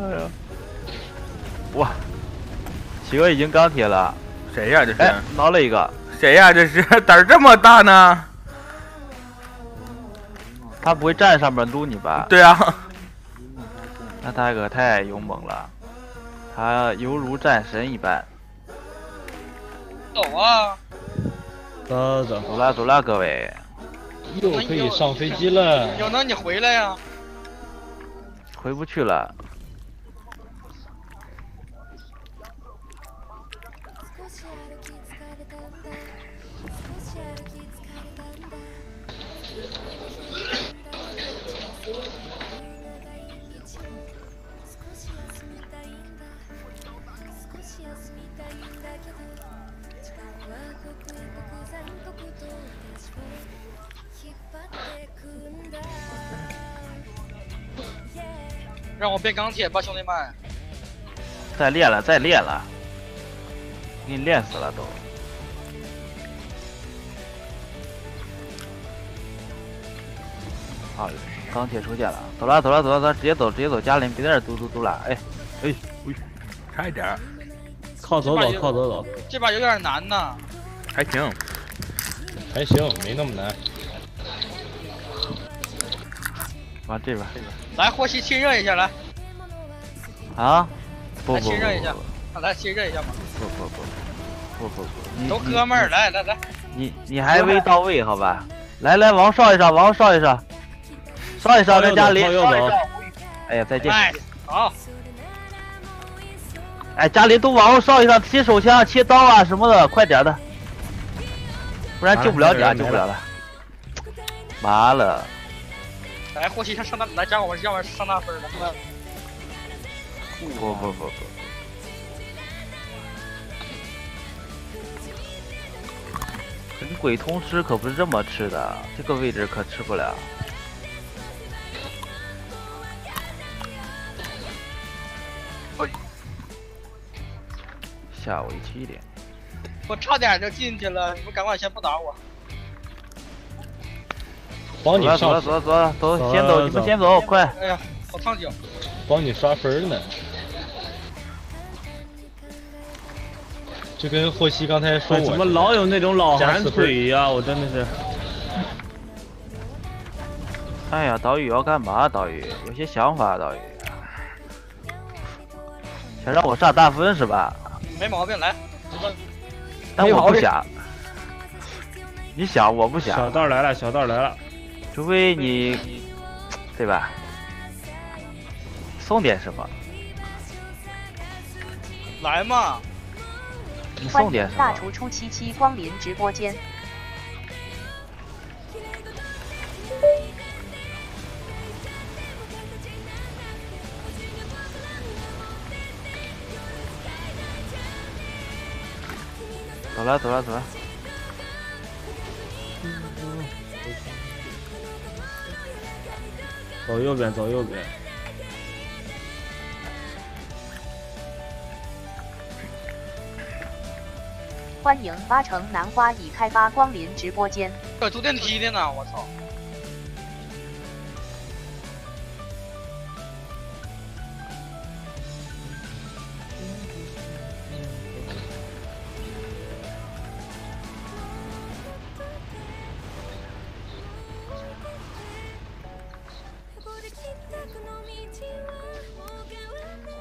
哎呀，哇！企鹅已经钢铁了，谁呀？这是哎，挠了一个，谁呀？这是 胆儿这么大呢？他不会站上面撸你吧？对啊，那他可太勇猛了，他犹如战神一般。走啊！走走走啦走啦，各位，又可以上飞机了。有能你回来呀！回不去了。我变钢铁吧，兄弟们！再练了，再练了，给你练死了都。好，钢铁出现了，走了走了走了走了，直接走直接走，嘉玲别在这嘟嘟嘟了，哎哎，喂，差一点儿，靠走走靠走走。这把有点难呢。还行，还行，没那么难。往这边这边来，霍西亲热一下，来，啊，不来不不亲热一下来亲热一下嘛，不不不不不不，你都哥们儿，来来来，你你还没到位好吧？来来，王少一上，王少一上，少一上跟嘉玲，靠右走，哎呀，再见。哎，好，哎，家里都往后稍一上，切手枪、切刀啊什么的，快点的，不然救不了你啊，救不了了。麻了，来，霍希上上大，来加我们，让我上大分了，不不不不。你鬼通吃可不是这么吃的，这个位置可吃不了。吓我一激灵！我差点就进去了，你们赶快先不打我。帮你上走了走了走了，走，先走，你们先走，快！哎呀，好烫脚。帮你刷分呢。就跟霍希刚才说哎我怎么老有那种老寒腿呀？我真的是。哎呀，岛屿要干嘛？岛屿有些想法，岛屿想让我上大分是吧？没毛病，来。但我不想。你想，我不想。小道来了，小道来了。除非你，对吧？送点什么？来嘛！你送点什么？大厨初七七光临直播间。走了，走了，走了。走右边，走右边。欢迎八城南花已开发光临直播间。这坐电梯的呢，我操！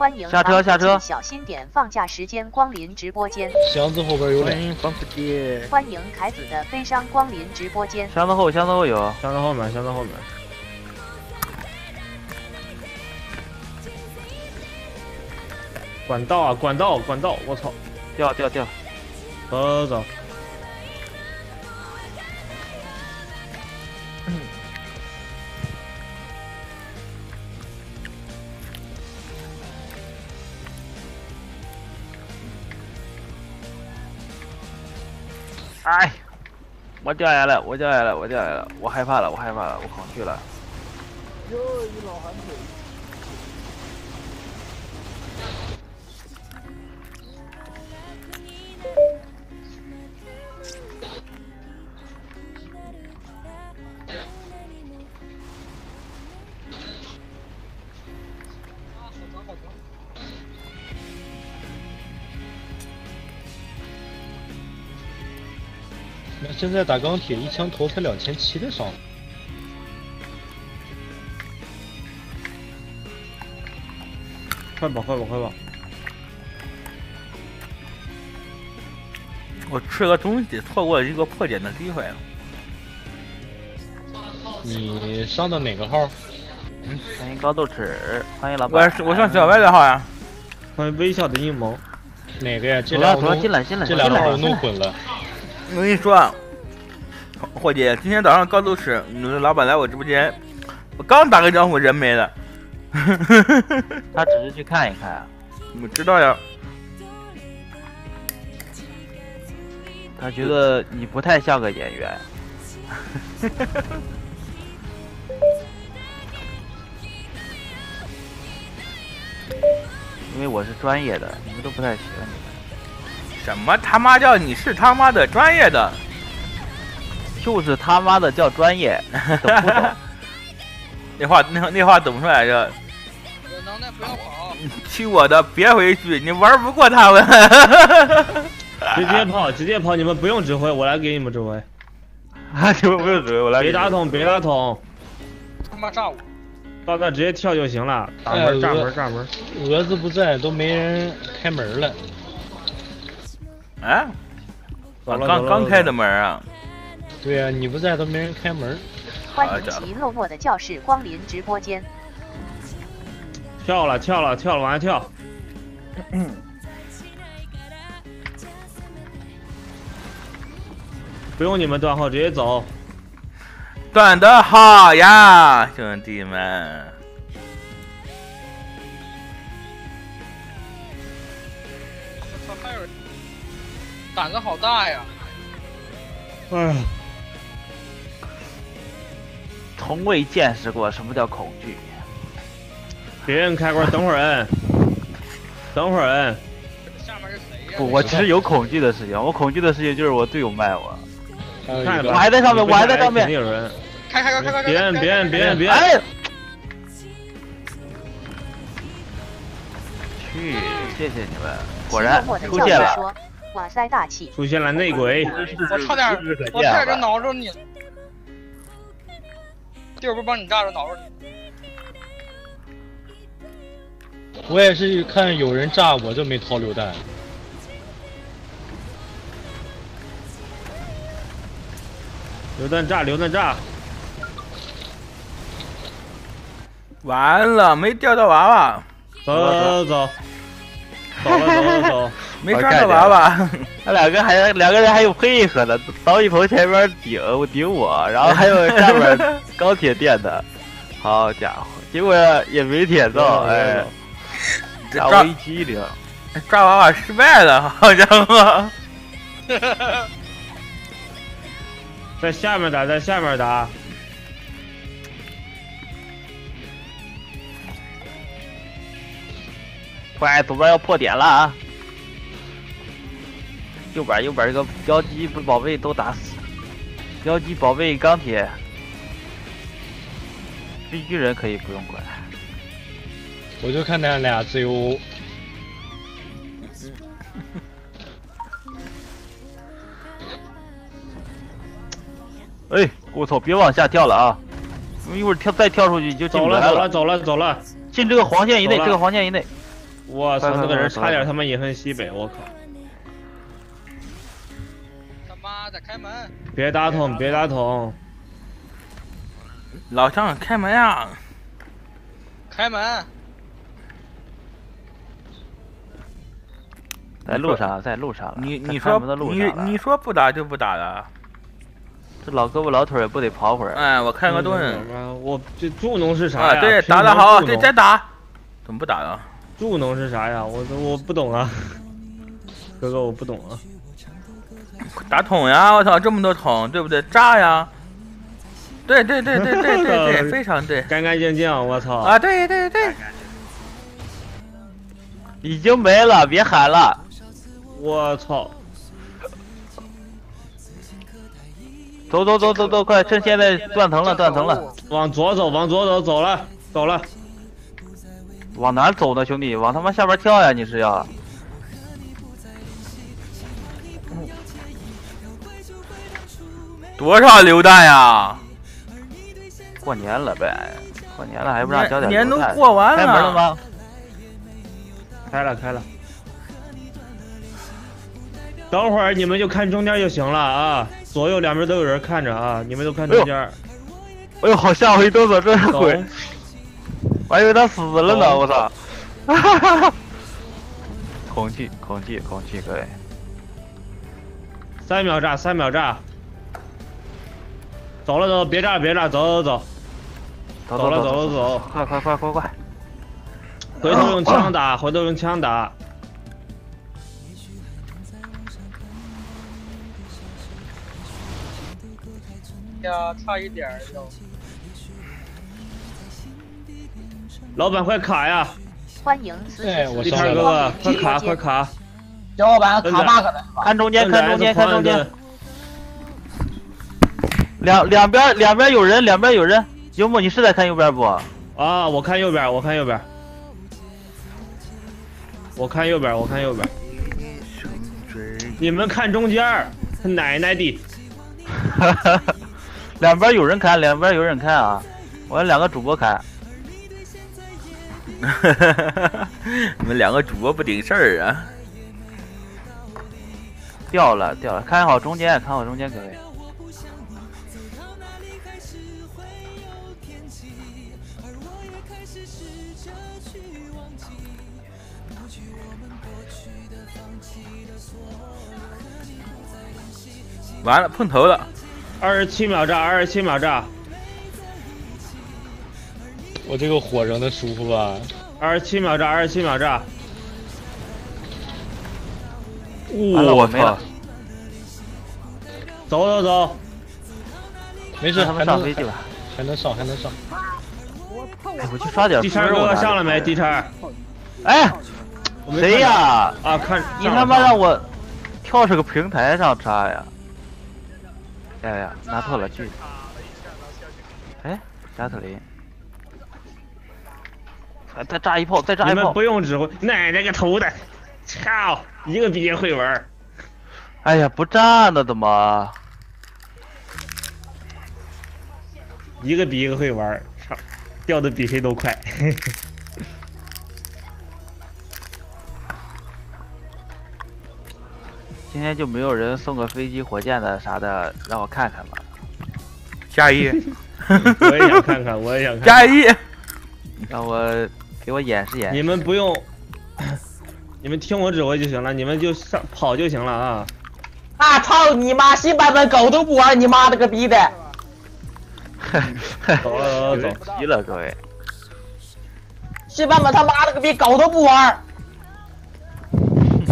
欢迎下车下车小心点，放假时间光临直播间。箱子后边有俩，欢迎防腐姐。欢迎凯子的悲伤光临直播间。箱子后箱子后有，箱子后面，箱子后面。管道啊，管道，管道！我操，掉掉掉！走走走。我掉下来了，我掉下来了，我掉下来了，我害怕了，我害怕了，我恐惧了。又一老寒腿。那现在打钢铁一枪头才两千七的伤，快跑，快跑，快跑！我吃个东西，错过了一个破点的机会。你上的哪个号？嗯，欢迎高豆豉，欢迎老我我上小白的号呀。欢迎微笑的阴谋。哪个呀？这走了走了，俩我弄进来进来这进来。俩号我弄混了。我跟你说啊，伙计，今天早上高豆豉，你们老板来我直播间，我刚打个招呼，人没了。他只是去看一看啊。我知道呀。他觉得你不太像个演员。因为我是专业的，你们都不太喜欢你们。什么他妈叫你是他妈的专业的？就是他妈的叫专业，懂不懂？那话那那话怎么说来着？有能耐不要跑。去我的，别回去，你玩不过他们。直接跑，直接跑，你们不用指挥，我来给你们指挥。啊，你们不用指挥，我来。别打桶，别打桶，他妈炸我！到那直接跳就行了。打哎门，炸门，炸门。蛾子不在，都没人开门了。啊？走了刚刚开的。走了门啊！对呀、你不在都没人开门。欢迎其落寞的教室光临直播间。跳了，跳了，跳了，往下跳。不用你们断后，直接走。断得好呀，兄弟们！我操，还有人胆子好大呀！哎呀，从未见识过什么叫恐惧。别人开关，等会儿摁，等会儿摁。下面是谁呀？不，我其实有恐惧的事情，我恐惧的事情就是我队友卖我。看我还在上面，我还在上面肯定。有人。开开开开开！别摁，别摁，别摁，别摁。哎！去，谢谢你们，果然出现了。教室说：“哇塞，大气。”出现了内鬼。我差点，我差点就挠着你了。弟儿不帮你炸着挠着你。我也是看有人炸，我就没掏榴弹。榴弹炸，榴弹炸。完了，没钓到娃娃，走走走，走了走了走。没抓到娃娃。他两个还两个人还有配合的，刀一鹏前面顶顶我，然后还有下面高铁垫的，好家伙，结果也没舔到，哎，打抓我一激灵。抓娃娃失败了，好家伙！在下面打，在下面打。快，左边要破点了啊！右边右边这个妖姬不宝贝都打死，妖姬宝贝钢铁，绿巨人可以不用管。我就看他俩自由。哎，我操！别往下跳了啊！一会儿跳再跳出去就进走了不来走了走了走了，进这个黄线以内，这个黄线以内。我操，快快那个人差点他妈饮恨西北，我靠！他妈的，开门！别打桶，别打桶！老乡开门呀！开门！在路上，在路上了。你你说你你说不打就不打的？这老胳膊老腿也不得跑会儿。哎，我开个盾。嗯我这助农是啥啊，呀？对，打得好，对，再打。怎么不打了？助农是啥呀？我我不懂啊，哥哥我不懂啊。打桶呀！我操，这么多桶，对不对？炸呀！对对对对对对对，非常对。干干净净，我操！啊，对对对。已经没了，别喊了。我操！走走走走走，快，趁现在断层了，断层了。往左走，往左走，走了，走了。往哪走呢，兄弟？往他妈下边跳呀！你是要？多少榴弹呀？过年了呗，过年了还不让交点年都榴弹过完了开门了吗？开了，开了。等会儿你们就看中间就行了啊，左右两边都有人看着啊，你们都看中间。哎呦，好吓我一哆嗦，这是鬼！我还以为他死了呢，我操！哈哈空气，空气，空气，各位。三秒炸，三秒炸。走了走，别炸别炸，走走走。走走了走走了走，快快快快快！回头用枪打，回头用枪打。呀，差一点儿就。老板快卡呀！欢迎对，我小二哥哥，快卡快卡！小伙伴卡 bug 了，看中间，看中间，看中间。两两边两边有人，两边有人。幽默，你是在看右边不？啊，我看右边，我看右边。我看右边，我看右边。你们看中间儿，奶奶的！两边有人看，两边有人看啊！我两个主播看。你们两个主播不顶事儿啊！掉了掉了，看好中间，看好中间，各位。完了，碰头了。二十七秒炸，二十七秒炸。我这个火扔的舒服吧？二十七秒炸，二十七秒炸。我没了。走走走，没事，他们还能上飞机吧。还能上，还能上。哎，我去刷点地分儿。摊哥上了没？地叉。哎，谁呀？啊，看你他妈让我跳这个平台上炸呀！哎呀，拿错了去。哎，加特林。哎，再炸一炮，再炸一炮！你们不用指挥，奶奶个头的！操，一个比一个会玩。哎呀，不炸呢，怎么？一个比一个会玩，操，掉的比谁都快。今天就没有人送个飞机、火箭的啥的让我看看吗？加一，我也想看看，我也想看看。加一，让我给我演示演示。你们不用，你们听我指挥就行了，你们就上跑就行了啊！啊操你妈！新版本狗都不玩，你妈了个逼的！走了走了走，急了各位。新版本他妈了个逼狗都不玩。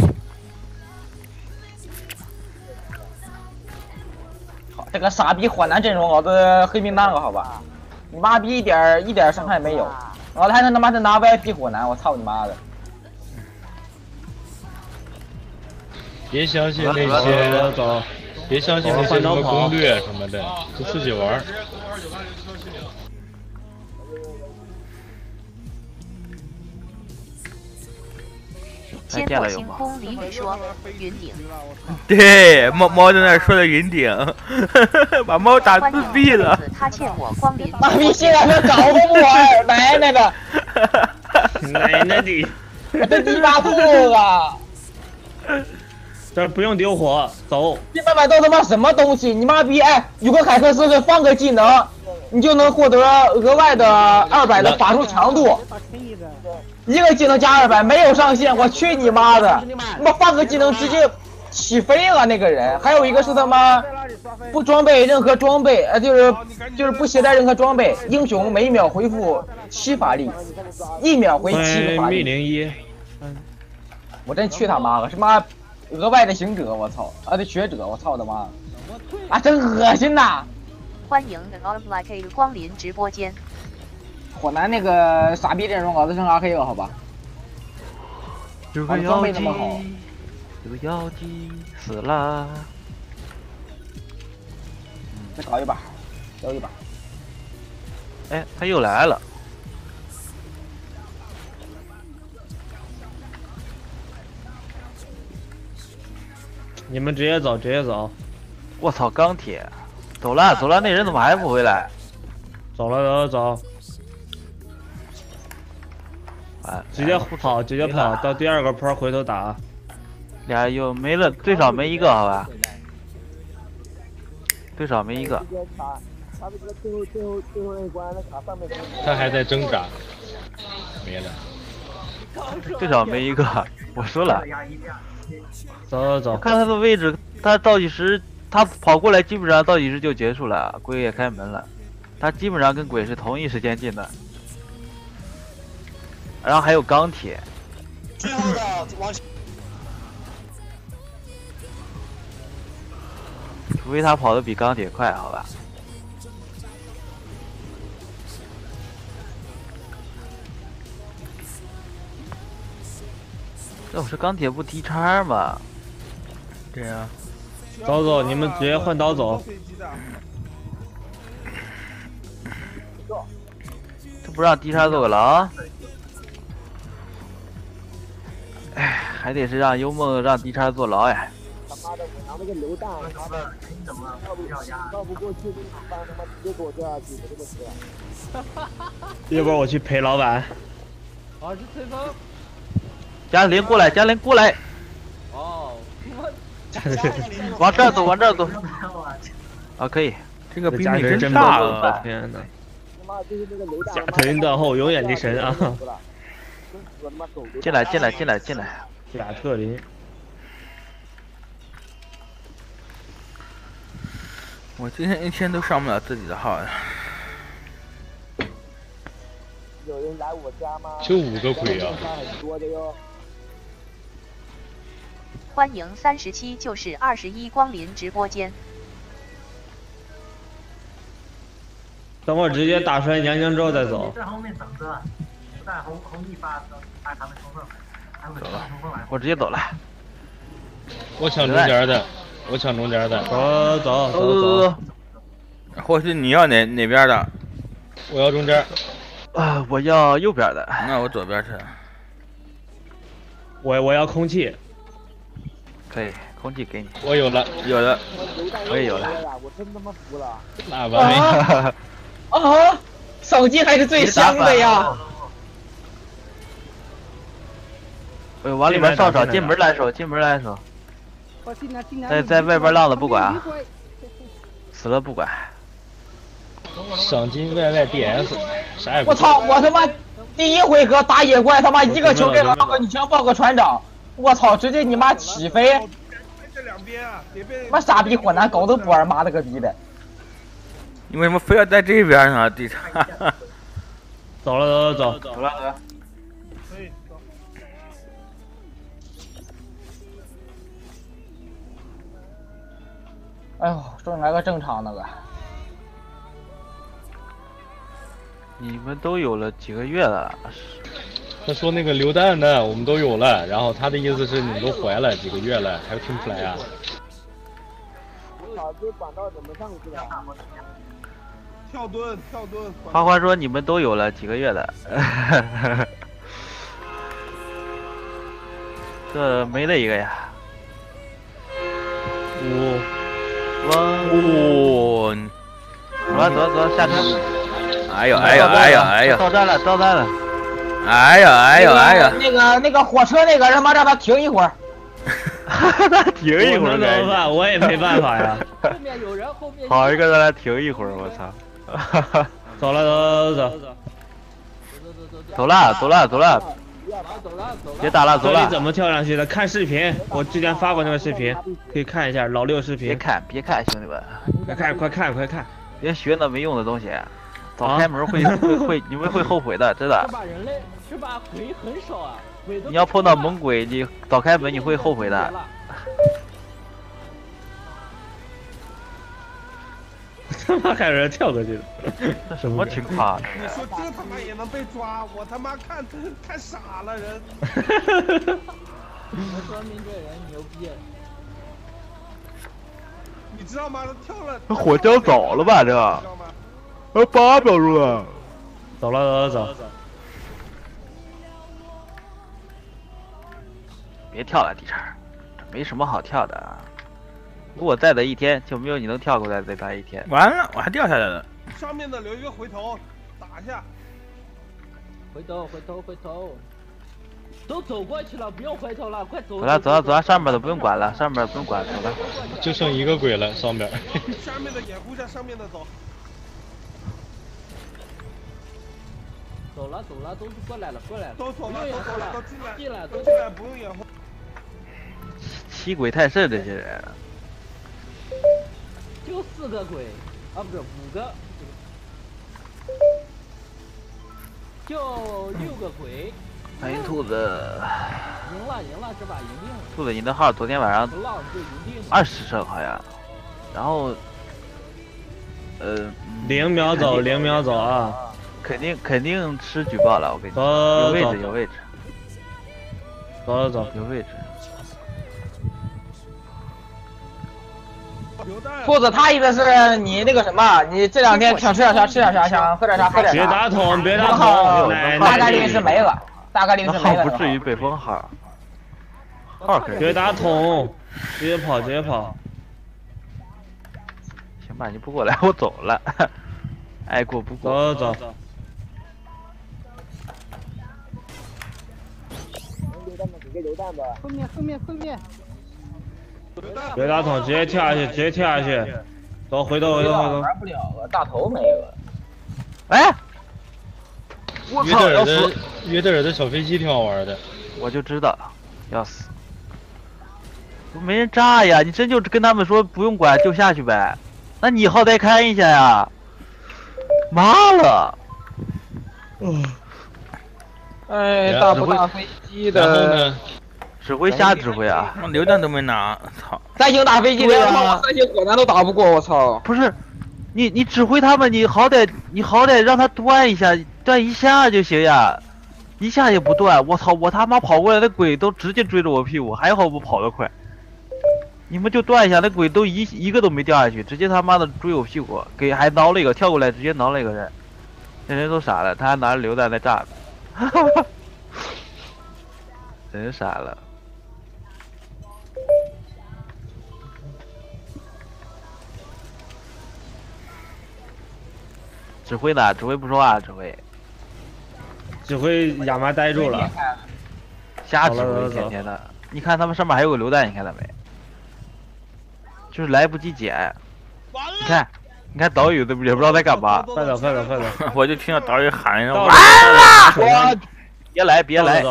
好，这个傻逼火男阵容，老子黑名单了，好吧？你妈逼一点一点伤害没有，老子还能他妈的拿 VIP 火男，我操你妈的！别相信那走些，走，别相信那些什么攻略什么的，就自己玩。千火星空李宇说云顶。对，猫猫在那儿说的云顶，把猫打自闭了。他欠我光临。妈逼，现在连狗都不玩，奶奶的！奶奶的！我 这鸡巴兔啊！这不用丢火，走。这他妈都他妈什么东西？你妈逼！哎，有个凯克斯是放个技能，你就能获得额外的二百的法术强度。一个技能加二百，没有上限。我去你妈的！他妈放个技能直接起飞了那个人。还有一个是他妈不装备任何装备，呃，就是就是不携带任何装备，英雄每秒回复七法力，一秒回七法力。零一，我真去他妈了，是妈额外的行者，我操！啊，这学者，我操我的妈！啊，真恶心呐！欢迎 All Like 光临直播间。火男那个傻逼阵容老子成阿黑了，好吧？这个妖装备那么好姬，这个妖姬死了。再搞一把，搞一把。哎，他又来了。你们直接走，直接走。我操，钢铁，走了走了，那人怎么还不回来？走了，走了走。哎，直接跑，直接跑到第二个坡回头打。俩又没了，最少没一个，好吧？最少没一个。他这个最后最后最后那关那卡上面他还在挣扎，没了。最少没一个。我说了，走走走。看他的位置，他倒计时，他跑过来，基本上倒计时就结束了，鬼也开门了。他基本上跟鬼是同一时间进的。然后还有钢铁，最后的往除非他跑得比钢铁快，好吧？那我是钢铁不提叉吗？对呀、刀走，你们直接换刀走。这不让低叉坐个牢？哎，还得是让幽梦让迪叉坐牢呀。他妈的我拿那个榴弹，他妈绕不绕不过去，他妈直接给我掉下去，我真的是。一会儿我去陪老板。啊，是吹风。嘉玲过来，嘉玲过来，哦，往这儿走，往这儿走。啊，可以。这个这家比你真人真棒大啊！啊！天哪！他妈就是那个榴弹。假臀断后，永远的神啊！进来，进来，进来，进来。贾特林，我今天一天都上不了自己的号呀。有人来我家吗？就五个鬼啊！欢迎三十七就是二十一光临直播间。等会儿直接打出来娘娘之后再走。在后面等着，不带红红一发我直接走了。我抢中间的，我抢中间的。走走走走走。或是你要哪哪边的？我要中间。啊，我要右边的。那我左边去。我我要空气。可以，空气给你。我有了，有了。我也有了。我真他妈服了。那完美。啊！手机还是最香的呀！哎，往里面上上，进门来手，进门来手。在在外边浪的不管啊，死了不管。赏金 YY DS，啥也不。我操！我他妈第一回合打野怪，他妈一个球给了个你枪爆个船长，我操！直接你妈起飞！这两边啊，别被妈傻逼火男狗都不玩，妈了个逼的！你为什么非要在这边呢？地上。走了走走走了走了。哎呦，终于来个正常的了。你们都有了几个月了？他说那个榴弹的我们都有了，然后他的意思是你们都怀了几个月了，还听不出来啊？我操，这管道怎么上去的？跳蹲，跳蹲。花花说你们都有了几个月的，这没了一个呀。五，哇！走了走了走了，下车。哎呦哎呦哎呦哎呦！到站了到站了。哎呦哎呦哎呦！那个那个火车那个他妈让他停一会儿。停一会儿怎么办？我也没办法呀。后面有人，后面好一个让他停一会儿，我操！走了走走走走。走了走了走了，走了走了。别打了走了。这里怎么跳上去的？看视频，我之前发过那个视频，可以看一下老六视频。别看别看，兄弟们，快看快看快看！别学那没用的东西，早开门会会会，你们会后悔的，真的是。把人类是把鬼很少啊，鬼都你要碰到猛鬼，你早开门你会后悔的。他妈还有人跳过去了，这什么情况？你说这他妈也能被抓？我他妈看看傻了人。我说明这人牛逼。你知道吗？他跳了。他火交早了吧？这，呃，八秒钟了。走了走了走。别跳了，地产，这没什么好跳的。如果再等一天，就没有你能跳过来再待一天。完了，我还掉下来了。上面的留一个回头，打一下。回头回头回头，都走过去了，不用回头了，快走。走了走了走了，上面的不用管了，上面不用管，走了。就剩一个鬼了，上面。下面的掩护一下，上面的走。走了走了，都过来了过来了，都走了都走了，都进来进来都进来，不用掩护。欺鬼太甚，这些人。就四个鬼，啊不是五个，就六个鬼。欢迎兔子。赢了赢了，这把赢定了。兔子，你的号昨天晚上就赢定了。二十胜好像，然后，呃，零秒走，零秒走啊！肯定肯定吃举报了，我跟你走说，有位置有位置，走走走，有位置。兔子，他意思是你那个什么，你这两天想吃点啥吃点啥，想喝点啥喝点啥。别打桶，别打号桶，奶大概率是没了，大概率那是没了。号不至于被封号，号可以。别打桶，直接跑直接跑。行吧，你不过来，我走了。爱过不过。走走。榴弹吧，给个榴弹吧。后面后面后面。别打桶，直接跳下去，直接跳下去。走，回头回头回头。玩不了了，大头没了。哎，我操！约德尔要死的！约德尔的小飞机挺好玩的。我就知道，要死。没人炸呀！你真就跟他们说不用管就下去呗？那你好歹看一下呀！妈了！嗯哎，大不大飞机然后的。呢？指挥瞎指挥啊！榴弹都没拿，操！三星打飞机的，对啊他妈三星火男都打不过，我操！不是，你你指挥他们，你好歹你好歹让他断一下，断一下就行呀，一下也不断。我操！我他妈跑过来，的鬼都直接追着我屁股，还好我跑得快。你们就断一下，那鬼都一一个都没掉下去，直接他妈的追我屁股，给还挠了一个，跳过来直接挠了一个人，那人都傻了，他还拿着榴弹在炸呢，哈哈哈，真傻了。指挥呢？指挥不说话，指挥指挥亚麻呆住了，瞎指挥，天天的。你看他们上面还有个榴弹，你看到没？就是来不及捡。你看，你看岛屿都也不知道在干嘛。快走快走快走！我就听到岛屿喊一声完了了，别来别来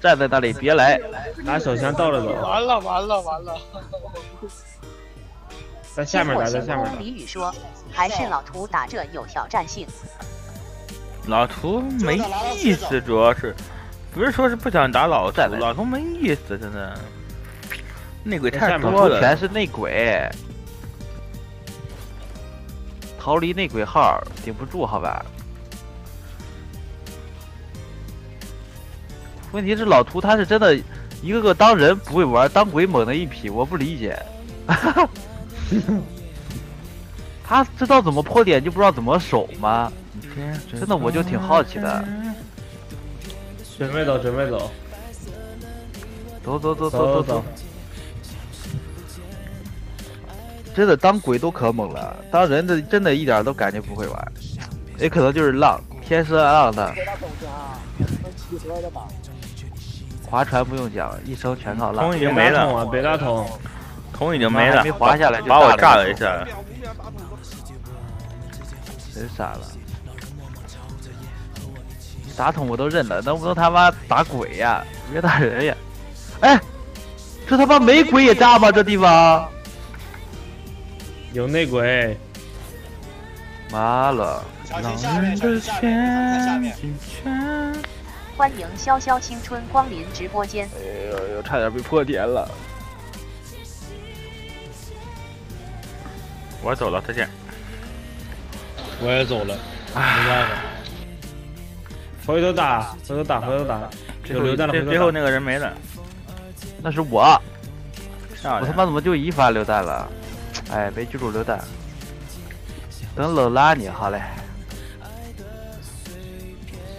站在那里别来。拿手枪倒着走，完了完了完了！在下面来，在下面李宇说，还是老图打这有挑战性。老图没意思，主要是不是说是不想打老图，老图没意思，真的。内鬼太多了，全是内鬼，逃离内鬼号顶不住，好吧？问题是老图他是真的一个个当人不会玩，当鬼猛的一批，我不理解。他知道怎么破点，就不知道怎么守吗？真的，我就挺好奇的。准备走，准备走，走走走走走走。真的当鬼都可猛了，当人的真的一点都感觉不会玩，也可能就是浪，天色暗了，给他东西啊，能集合的？划船不用讲，一生全靠浪。桶已经没了，北大桶，桶已经没了，没滑下来就把我炸炸了一下。真傻了，打桶我都认了，能不能他妈打鬼呀？别打人呀！哎，这他妈没鬼也炸吗？这地方？有内鬼。妈了！小心下面，小心下面，看下面。欢迎潇潇青春光临直播间。哎呦呦，差点被破点了。我走了，再见。我也走了，没办法。回头打，回头打，回头打。有榴弹了，最后那个人没了，那是我。我他妈怎么就一发榴弹了？哎，没记住榴弹。等冷拉你，好嘞。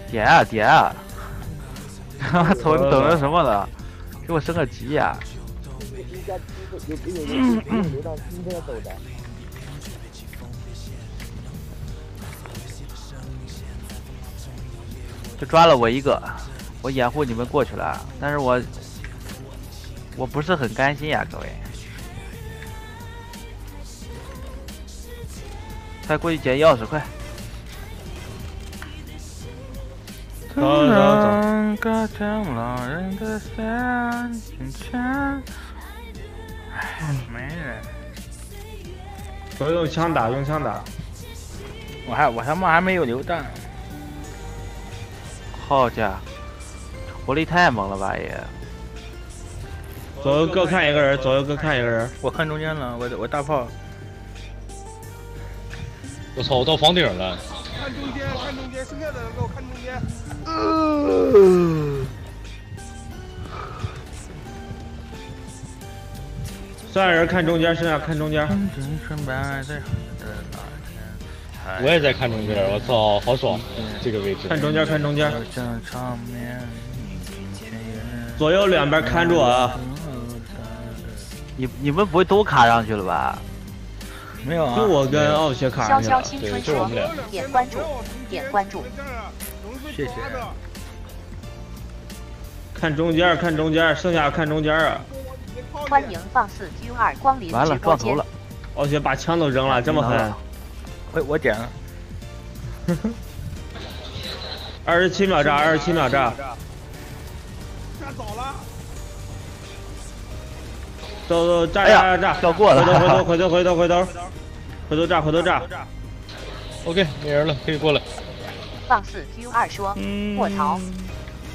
点啊点啊！他妈瞅你等着什么呢？给我升个级呀！应该有 就抓了我一个，我掩护你们过去了，但是我我不是很甘心呀，各位。快过去捡钥匙，快！走走走。哎，没人。我用枪打，用枪打。我还我他妈还没有榴弹。好家伙，火力太猛了吧也！左右各看一个人，左右各看一个人。我看中间了，我我大炮。我操！我到房顶了。看中间，看中间，剩下的人给我看中间。呃。剩下人看中间，剩下看中间。我也在看中间，我操，好爽！这个位置。看中间，看中间。左右两边看住啊！你你们不会都卡上去了吧？没有啊，就我跟傲雪卡上去了。潇潇青春说：点关注，点关注。谢谢。看中间，看中间，剩下看中间啊！欢迎放肆 Q 二光临直播间。傲雪把枪都扔了，这么狠。我我点了，二十七秒炸，二十七秒炸。炸早了。走走炸炸炸炸！跳过了。回头回头回头回头回头，回头炸回头炸。OK，没人了，可以过来。放肆 Q 二说：卧槽，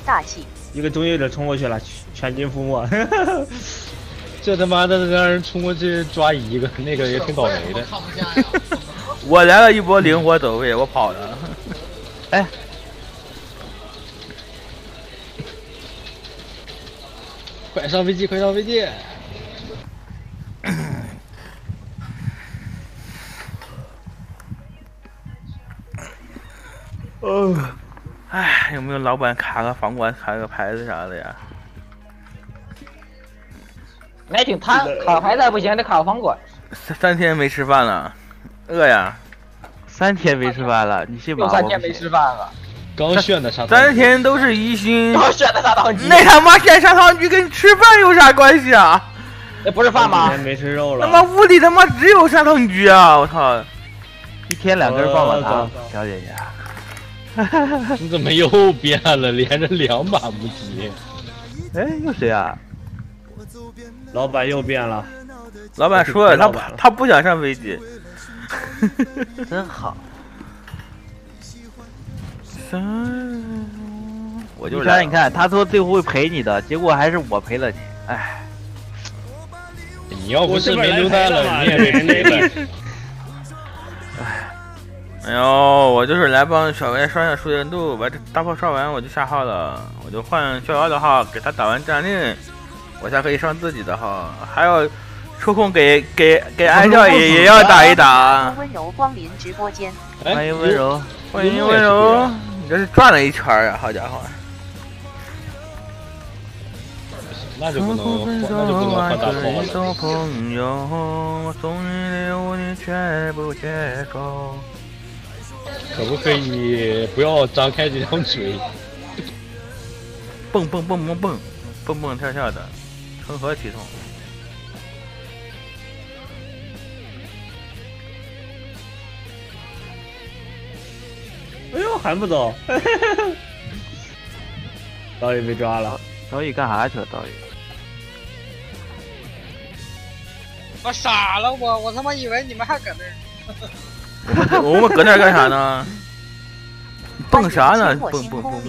大气。一个终结者冲过去了，全军覆没。这他妈的让人冲过去抓一个，那个也挺倒霉的。我来了一波灵活走位，我跑了。哎，快上飞机，快上飞机！哦，哎，有没有老板卡个房管，卡个牌子啥的呀？那挺贪，卡牌子还不行，得卡个房管。三三天没吃饭了，饿呀！三天没吃饭了，你信吗？又三天没吃饭了。刚炫的砂糖。三天都是一星。刚炫的砂糖橘。那他妈炫砂糖橘跟吃饭有啥关系啊？那不是饭吗？没吃肉了。他妈屋里他妈只有砂糖橘啊！我操！一天两根棒棒糖，小姐姐。你怎么又变了？连着两把无极。哎，又谁啊？老板又变了。老板说了，他他不想上飞机。真好。我就来，你看，他说最后会陪你的，结果还是我陪了你，哎。你要不是没榴弹了，你也没陪了。哎。哎呦，我就是来帮小白刷下熟练度，把这大炮刷完我就下号了，我就换逍遥的号给他打完战令，我才可以上自己的号。还有抽空给给给安少也也要打一打。温柔光临直播间，欢迎温柔，欢迎温柔，你这是转了一圈呀，好家伙！那就不能，那就不能换大炮了。可不可以不要张开这张嘴？蹦蹦蹦蹦蹦，蹦蹦跳跳的，成何体统？哎呦，还不走！导演被抓了。导演干啥去了？导演？我傻了，我我他妈以为你们还搁那儿。我们我们搁那儿干啥呢？蹦啥呢？蹦蹦蹦！